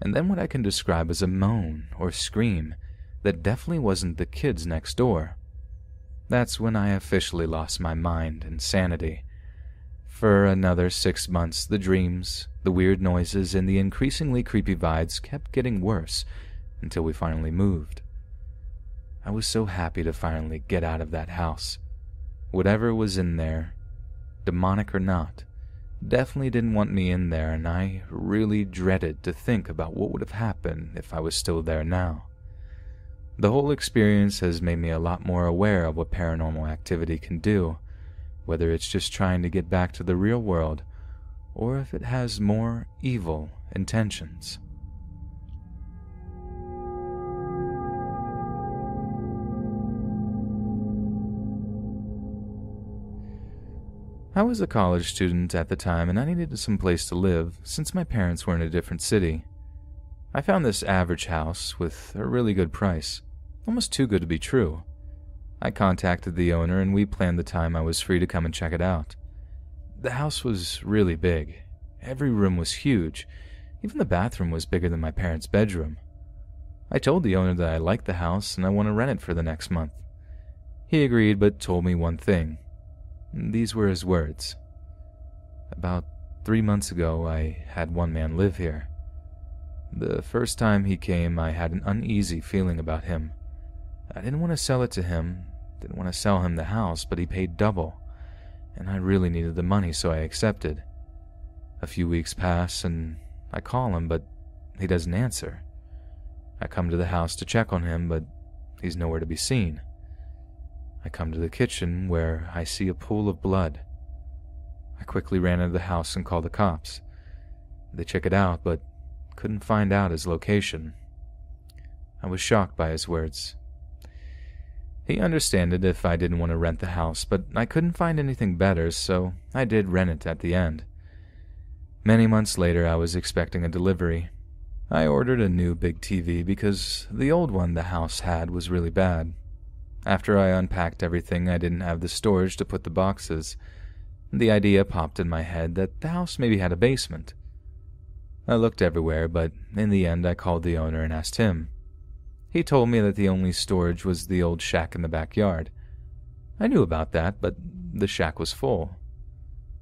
and then what I can describe as a moan or scream that definitely wasn't the kids next door. That's when I officially lost my mind and sanity. For another six months, the dreams, the weird noises, and the increasingly creepy vibes kept getting worse until we finally moved. I was so happy to finally get out of that house. Whatever was in there, demonic or not, definitely didn't want me in there, and I really dreaded to think about what would have happened if I was still there now. The whole experience has made me a lot more aware of what paranormal activity can do whether it's just trying to get back to the real world or if it has more evil intentions. I was a college student at the time and I needed some place to live since my parents were in a different city. I found this average house with a really good price, almost too good to be true. I contacted the owner and we planned the time I was free to come and check it out. The house was really big. Every room was huge. Even the bathroom was bigger than my parents' bedroom. I told the owner that I liked the house and I want to rent it for the next month. He agreed but told me one thing. These were his words. About three months ago, I had one man live here. The first time he came, I had an uneasy feeling about him. I didn't want to sell it to him, didn't want to sell him the house, but he paid double, and I really needed the money, so I accepted. A few weeks pass, and I call him, but he doesn't answer. I come to the house to check on him, but he's nowhere to be seen. I come to the kitchen where I see a pool of blood. I quickly ran into the house and called the cops. They check it out, but couldn't find out his location. I was shocked by his words. He understood if I didn't want to rent the house, but I couldn't find anything better, so I did rent it at the end. Many months later, I was expecting a delivery. I ordered a new big TV because the old one the house had was really bad. After I unpacked everything, I didn't have the storage to put the boxes. The idea popped in my head that the house maybe had a basement. I looked everywhere, but in the end, I called the owner and asked him. He told me that the only storage was the old shack in the backyard. I knew about that, but the shack was full.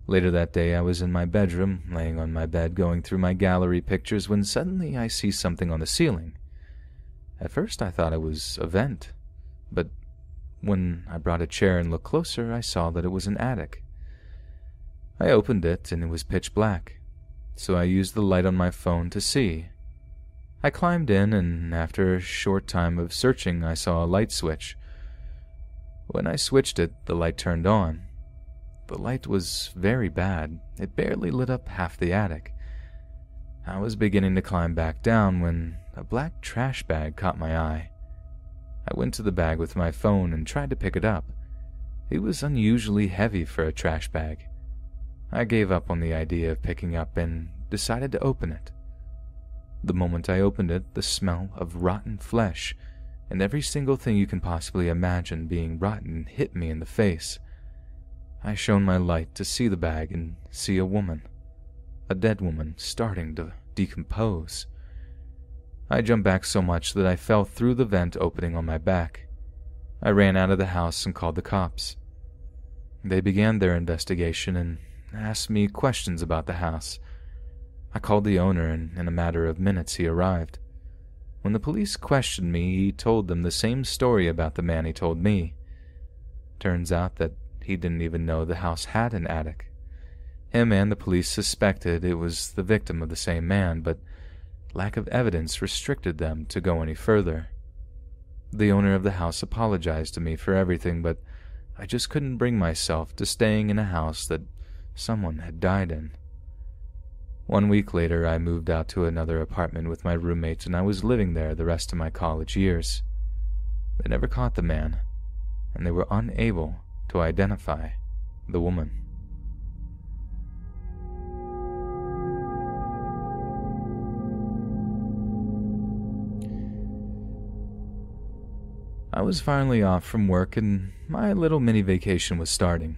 Later that day, I was in my bedroom, laying on my bed, going through my gallery pictures, when suddenly I see something on the ceiling. At first, I thought it was a vent, but When I brought a chair and looked closer, I saw that it was an attic. I opened it and it was pitch black, so I used the light on my phone to see. I climbed in, and after a short time of searching, I saw a light switch. When I switched it, the light turned on. The light was very bad. It barely lit up half the attic. I was beginning to climb back down when a black trash bag caught my eye. I went to the bag with my phone and tried to pick it up. It was unusually heavy for a trash bag. I gave up on the idea of picking up and decided to open it. The moment I opened it, the smell of rotten flesh and every single thing you can possibly imagine being rotten hit me in the face. I shone my light to see the bag and see a woman, a dead woman starting to decompose. I jumped back so much that I fell through the vent opening on my back. I ran out of the house and called the cops. They began their investigation and asked me questions about the house. I called the owner, and in a matter of minutes he arrived. When the police questioned me, he told them the same story about the man he told me. Turns out that he didn't even know the house had an attic. Him and the police suspected it was the victim of the same man, but lack of evidence restricted them to go any further. The owner of the house apologized to me for everything, but I just couldn't bring myself to staying in a house that someone had died in. One week later, I moved out to another apartment with my roommates, and I was living there the rest of my college years. They never caught the man, and they were unable to identify the woman. I was finally off from work and my little mini vacation was starting.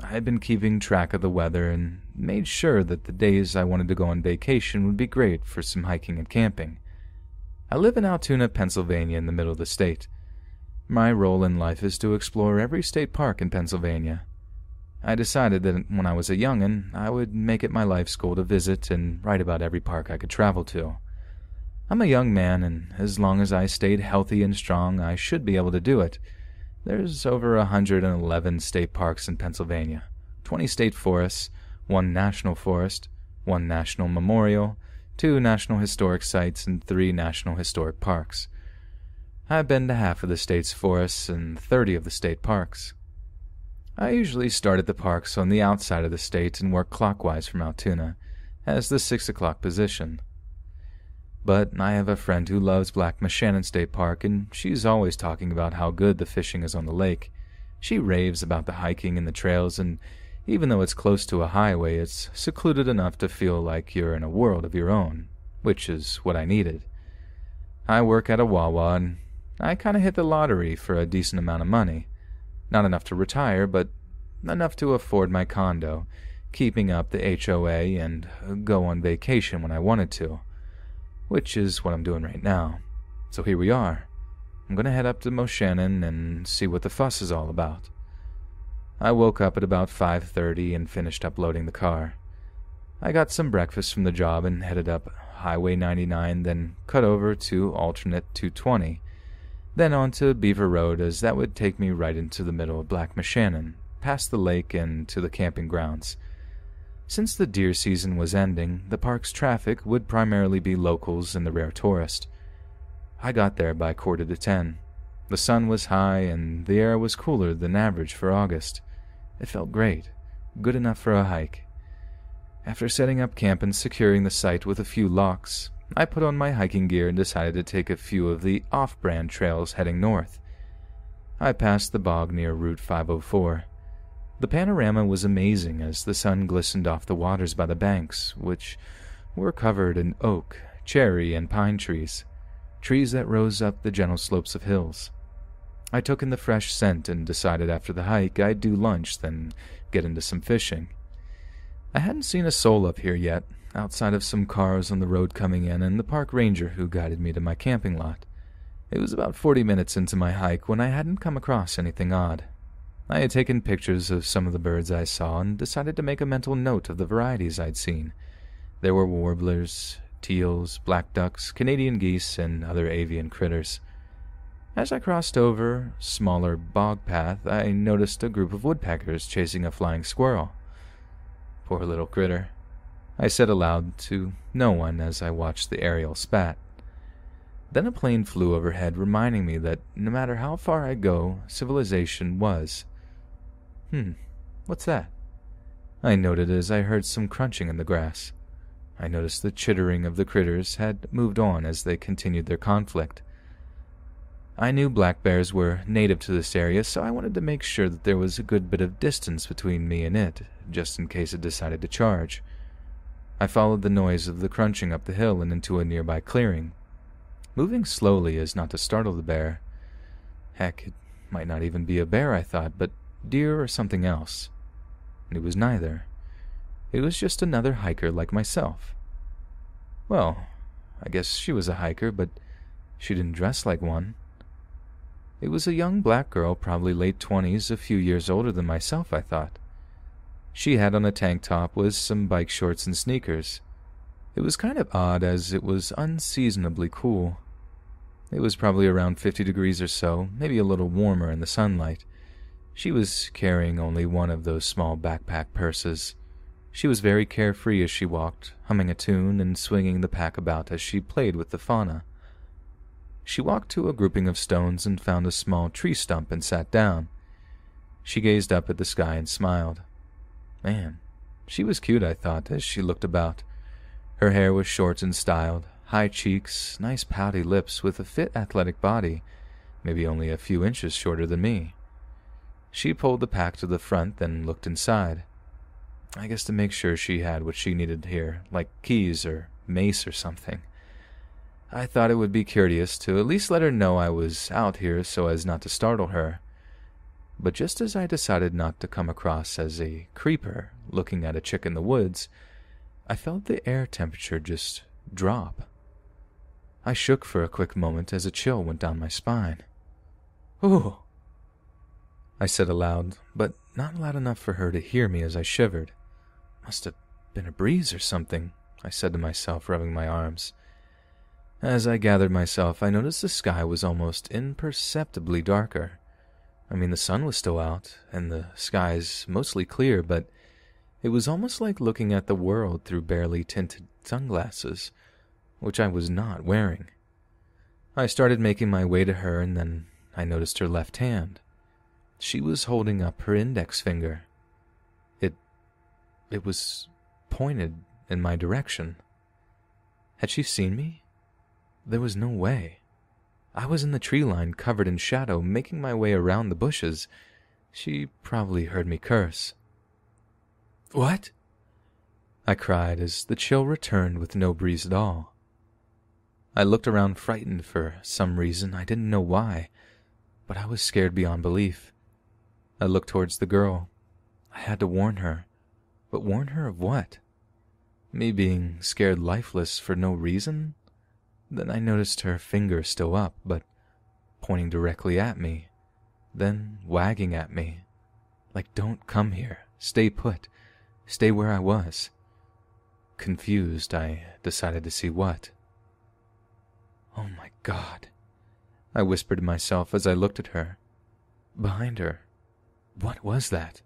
I had been keeping track of the weather and made sure that the days I wanted to go on vacation would be great for some hiking and camping. I live in Altoona, Pennsylvania, in the middle of the state. My role in life is to explore every state park in Pennsylvania. I decided that when I was a youngin', I would make it my life's goal to visit and write about every park I could travel to. I'm a young man, and as long as I stayed healthy and strong, I should be able to do it. There's over 111 state parks in Pennsylvania, 20 state forests, one national forest, one national memorial, two national historic sites, and three national historic parks. I've been to half of the state's forests and 30 of the state parks. I usually start at the parks on the outside of the state and work clockwise from Altoona, as the 6 o'clock position. But I have a friend who loves Black Moshannon State Park, and she's always talking about how good the fishing is on the lake. She raves about the hiking and the trails, and even though it's close to a highway, it's secluded enough to feel like you're in a world of your own, which is what I needed. I work at a Wawa, and I kind of hit the lottery for a decent amount of money. Not enough to retire, but enough to afford my condo, keeping up the HOA, and go on vacation when I wanted to which is what I'm doing right now. So here we are. I'm gonna head up to Moshannon and see what the fuss is all about. I woke up at about 5:30 and finished uploading the car. I got some breakfast from the job and headed up Highway 99, then cut over to alternate 220, then on to Beaver Road as that would take me right into the middle of Black Moshannon, past the lake and to the camping grounds. Since the deer season was ending, the park's traffic would primarily be locals and the rare tourist. I got there by quarter to ten. The sun was high and the air was cooler than average for August. It felt great, good enough for a hike. After setting up camp and securing the site with a few locks, I put on my hiking gear and decided to take a few of the off brand trails heading north. I passed the bog near Route 504. The panorama was amazing as the sun glistened off the waters by the banks, which were covered in oak, cherry, and pine trees, trees that rose up the gentle slopes of hills. I took in the fresh scent and decided after the hike I'd do lunch, then get into some fishing. I hadn't seen a soul up here yet, outside of some cars on the road coming in and the park ranger who guided me to my camping lot. It was about forty minutes into my hike when I hadn't come across anything odd. I had taken pictures of some of the birds I saw and decided to make a mental note of the varieties I'd seen. There were warblers, teals, black ducks, Canadian geese, and other avian critters. As I crossed over smaller bog path, I noticed a group of woodpeckers chasing a flying squirrel. Poor little critter. I said aloud to no one as I watched the aerial spat. Then a plane flew overhead, reminding me that no matter how far I go, civilization was. Hmm, what's that? I noted as I heard some crunching in the grass. I noticed the chittering of the critters had moved on as they continued their conflict. I knew black bears were native to this area, so I wanted to make sure that there was a good bit of distance between me and it, just in case it decided to charge. I followed the noise of the crunching up the hill and into a nearby clearing, moving slowly as not to startle the bear. Heck, it might not even be a bear, I thought, but deer or something else. It was neither. It was just another hiker like myself. Well, I guess she was a hiker, but she didn't dress like one. It was a young black girl, probably late twenties, a few years older than myself, I thought. She had on a tank top with some bike shorts and sneakers. It was kind of odd as it was unseasonably cool. It was probably around 50 degrees or so, maybe a little warmer in the sunlight. She was carrying only one of those small backpack purses. She was very carefree as she walked, humming a tune and swinging the pack about as she played with the fauna. She walked to a grouping of stones and found a small tree stump and sat down. She gazed up at the sky and smiled. Man, she was cute, I thought, as she looked about. Her hair was short and styled, high cheeks, nice pouty lips with a fit athletic body, maybe only a few inches shorter than me. She pulled the pack to the front, then looked inside. I guess to make sure she had what she needed here, like keys or mace or something. I thought it would be courteous to at least let her know I was out here so as not to startle her. But just as I decided not to come across as a creeper looking at a chick in the woods, I felt the air temperature just drop. I shook for a quick moment as a chill went down my spine. Ooh! I said aloud, but not loud enough for her to hear me as I shivered. Must have been a breeze or something, I said to myself, rubbing my arms. As I gathered myself, I noticed the sky was almost imperceptibly darker. I mean, the sun was still out, and the skies mostly clear, but it was almost like looking at the world through barely tinted sunglasses, which I was not wearing. I started making my way to her, and then I noticed her left hand. She was holding up her index finger. It it was pointed in my direction. Had she seen me? There was no way. I was in the tree line covered in shadow, making my way around the bushes. She probably heard me curse. What? I cried as the chill returned with no breeze at all. I looked around frightened for some reason, I didn't know why, but I was scared beyond belief. I looked towards the girl. I had to warn her. But warn her of what? Me being scared lifeless for no reason? Then I noticed her finger still up, but pointing directly at me, then wagging at me, like, don't come here, stay put, stay where I was. Confused, I decided to see what. Oh my God, I whispered to myself as I looked at her. Behind her, what was that?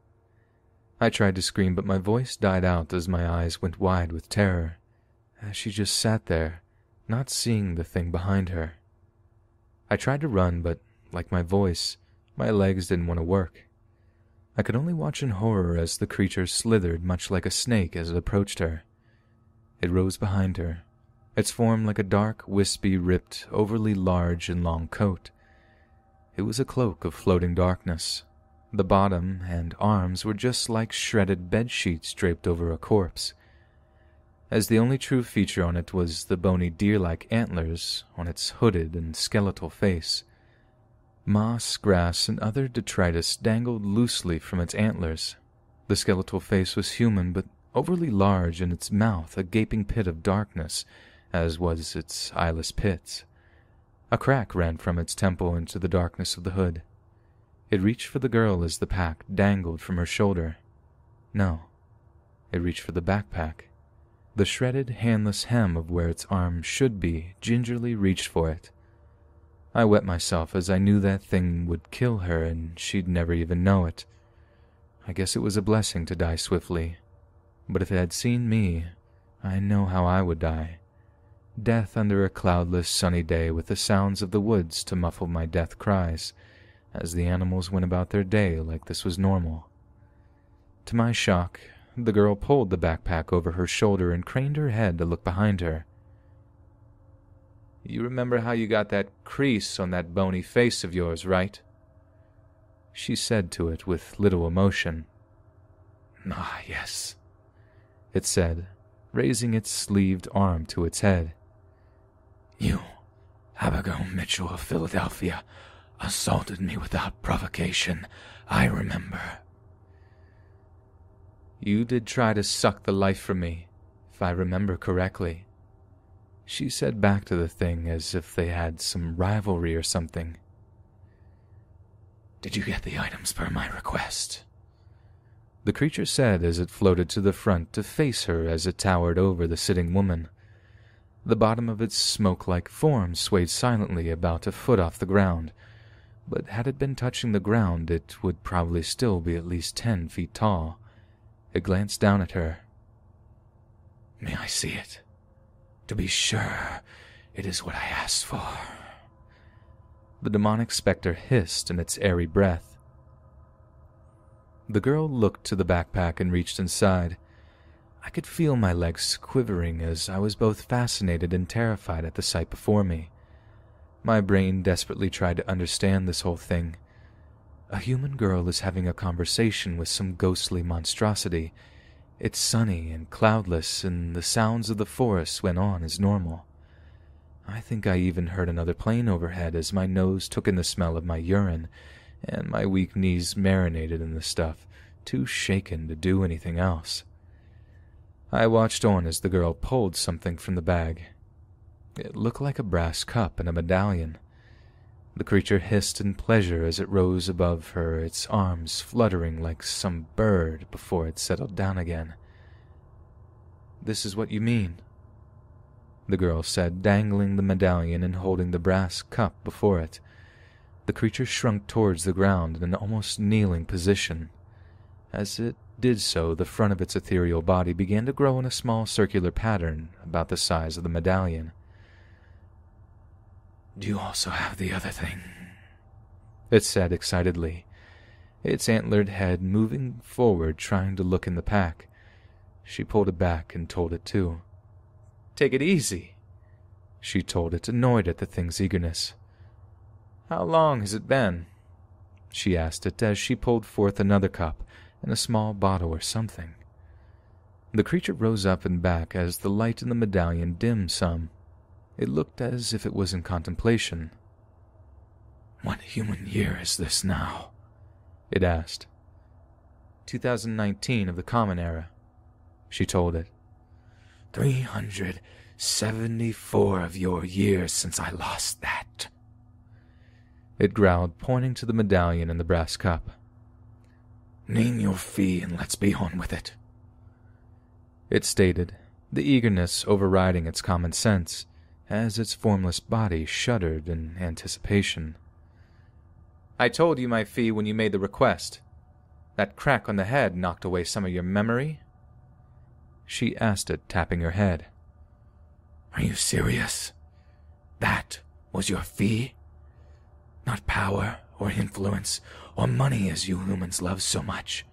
I tried to scream, but my voice died out as my eyes went wide with terror, as she just sat there, not seeing the thing behind her. I tried to run, but like my voice, my legs didn't want to work. I could only watch in horror as the creature slithered much like a snake as it approached her. It rose behind her, its form like a dark, wispy, ripped, overly large and long coat. It was a cloak of floating darkness, the bottom and arms were just like shredded bed sheets draped over a corpse, as the only true feature on it was the bony deer-like antlers on its hooded and skeletal face. Moss, grass, and other detritus dangled loosely from its antlers. The skeletal face was human, but overly large, and its mouth a gaping pit of darkness, as was its eyeless pits. A crack ran from its temple into the darkness of the hood. It reached for the girl as the pack dangled from her shoulder. No, it reached for the backpack. The shredded, handless hem of where its arm should be gingerly reached for it. I wet myself as I knew that thing would kill her and she'd never even know it. I guess it was a blessing to die swiftly, but if it had seen me, I know how I would die. Death under a cloudless, sunny day with the sounds of the woods to muffle my death cries, as the animals went about their day like this was normal. To my shock, the girl pulled the backpack over her shoulder and craned her head to look behind her. You remember how you got that crease on that bony face of yours, right? She said to it with little emotion. Ah, yes, it said, raising its sleeved arm to its head. You, Abigail Mitchell of Philadelphia, assaulted me without provocation. I remember. You did try to suck the life from me, if I remember correctly. She said back to the thing as if they had some rivalry or something. Did you get the items per my request? The creature said as it floated to the front to face her as it towered over the sitting woman. The bottom of its smoke like form swayed silently about a foot off the ground, but had it been touching the ground, it would probably still be at least ten feet tall. It glanced down at her. May I see it? To be sure, it is what I asked for. The demonic specter hissed in its airy breath. The girl looked to the backpack and reached inside. I could feel my legs quivering as I was both fascinated and terrified at the sight before me. My brain desperately tried to understand this whole thing. A human girl is having a conversation with some ghostly monstrosity. It's sunny and cloudless, and the sounds of the forest went on as normal. I think I even heard another plane overhead as my nose took in the smell of my urine, and my weak knees marinated in the stuff, too shaken to do anything else. I watched on as the girl pulled something from the bag. It looked like a brass cup and a medallion. The creature hissed in pleasure as it rose above her, its arms fluttering like some bird before it settled down again. This is what you mean, the girl said, dangling the medallion and holding the brass cup before it. The creature shrunk towards the ground in an almost kneeling position. As it did so, the front of its ethereal body began to grow in a small circular pattern about the size of the medallion. Do you also have the other thing? It said excitedly, its antlered head moving forward, trying to look in the pack. She pulled it back and told it too. Take it easy, she told it, annoyed at the thing's eagerness. How long has it been? She asked it as she pulled forth another cup and a small bottle or something. The creature rose up and back as the light in the medallion dimmed some. It looked as if it was in contemplation. What human year is this now? It asked. 2019 of the Common Era, she told it. 374 of your years since I lost that. It growled, pointing to the medallion in the brass cup. Name your fee and let's be on with it. It stated, the eagerness overriding its common sense, as its formless body shuddered in anticipation. I told you my fee when you made the request. That crack on the head knocked away some of your memory? She asked it, tapping her head. Are you serious? That was your fee? Not power or influence or money as you humans love so much.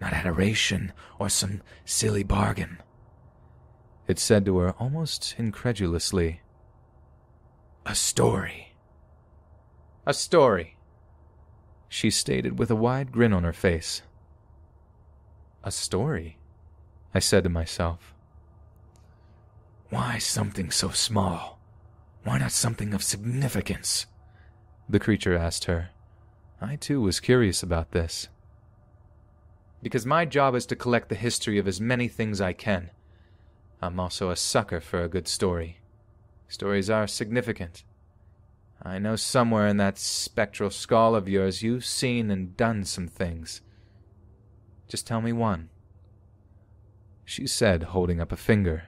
Not adoration or some silly bargain. It said to her almost incredulously. A story. A story, she stated with a wide grin on her face. A story, I said to myself. Why something so small? Why not something of significance? The creature asked her. I too was curious about this. Because my job is to collect the history of as many things I can. I'm also a sucker for a good story. Stories are significant. I know somewhere in that spectral skull of yours you've seen and done some things. Just tell me one. She said, holding up a finger.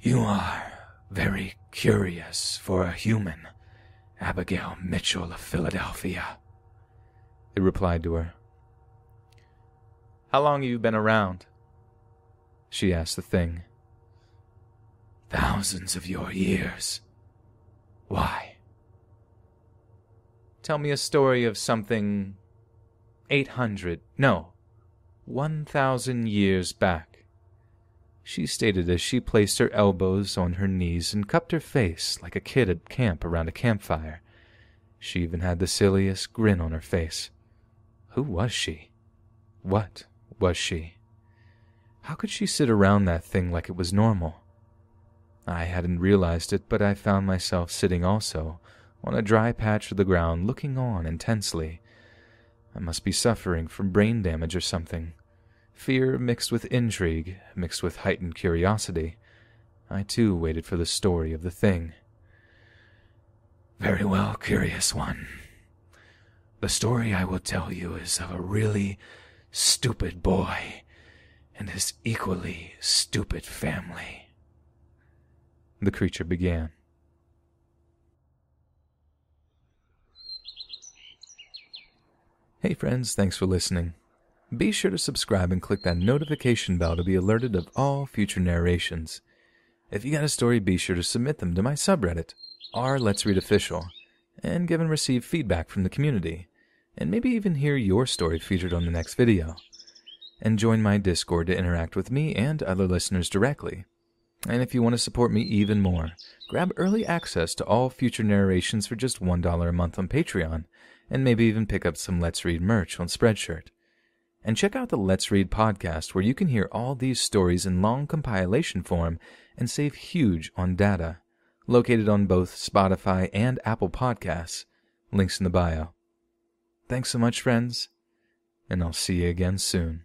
You are Very curious for a human, Abigail Mitchell of Philadelphia. It replied to her. How long have you been around? She asked the thing. Thousands of your years. Why? Tell me a story of something 800, no, 1,000 years back. She stated as she placed her elbows on her knees and cupped her face like a kid at camp around a campfire. She even had the silliest grin on her face. Who was she? What was she? How could she sit around that thing like it was normal? I hadn't realized it, but I found myself sitting also, on a dry patch of the ground, looking on intensely. I must be suffering from brain damage or something. Fear mixed with intrigue, mixed with heightened curiosity. I too waited for the story of the thing. Very well, curious one. The story I will tell you is of a really stupid boy and his equally stupid family. The creature began. Hey friends, thanks for listening. Be sure to subscribe and click that notification bell to be alerted of all future narrations. If you got a story, be sure to submit them to my subreddit, r Let's Read Official, and give and receive feedback from the community, and maybe even hear your story featured on the next video. And join my Discord to interact with me and other listeners directly. And if you want to support me even more, grab early access to all future narrations for just $1 a month on Patreon and maybe even pick up some Let's Read merch on Spreadshirt. And check out the Let's Read podcast, where you can hear all these stories in long compilation form and save huge on data. Located on both Spotify and Apple Podcasts. Links in the bio. Thanks so much, friends, and I'll see you again soon.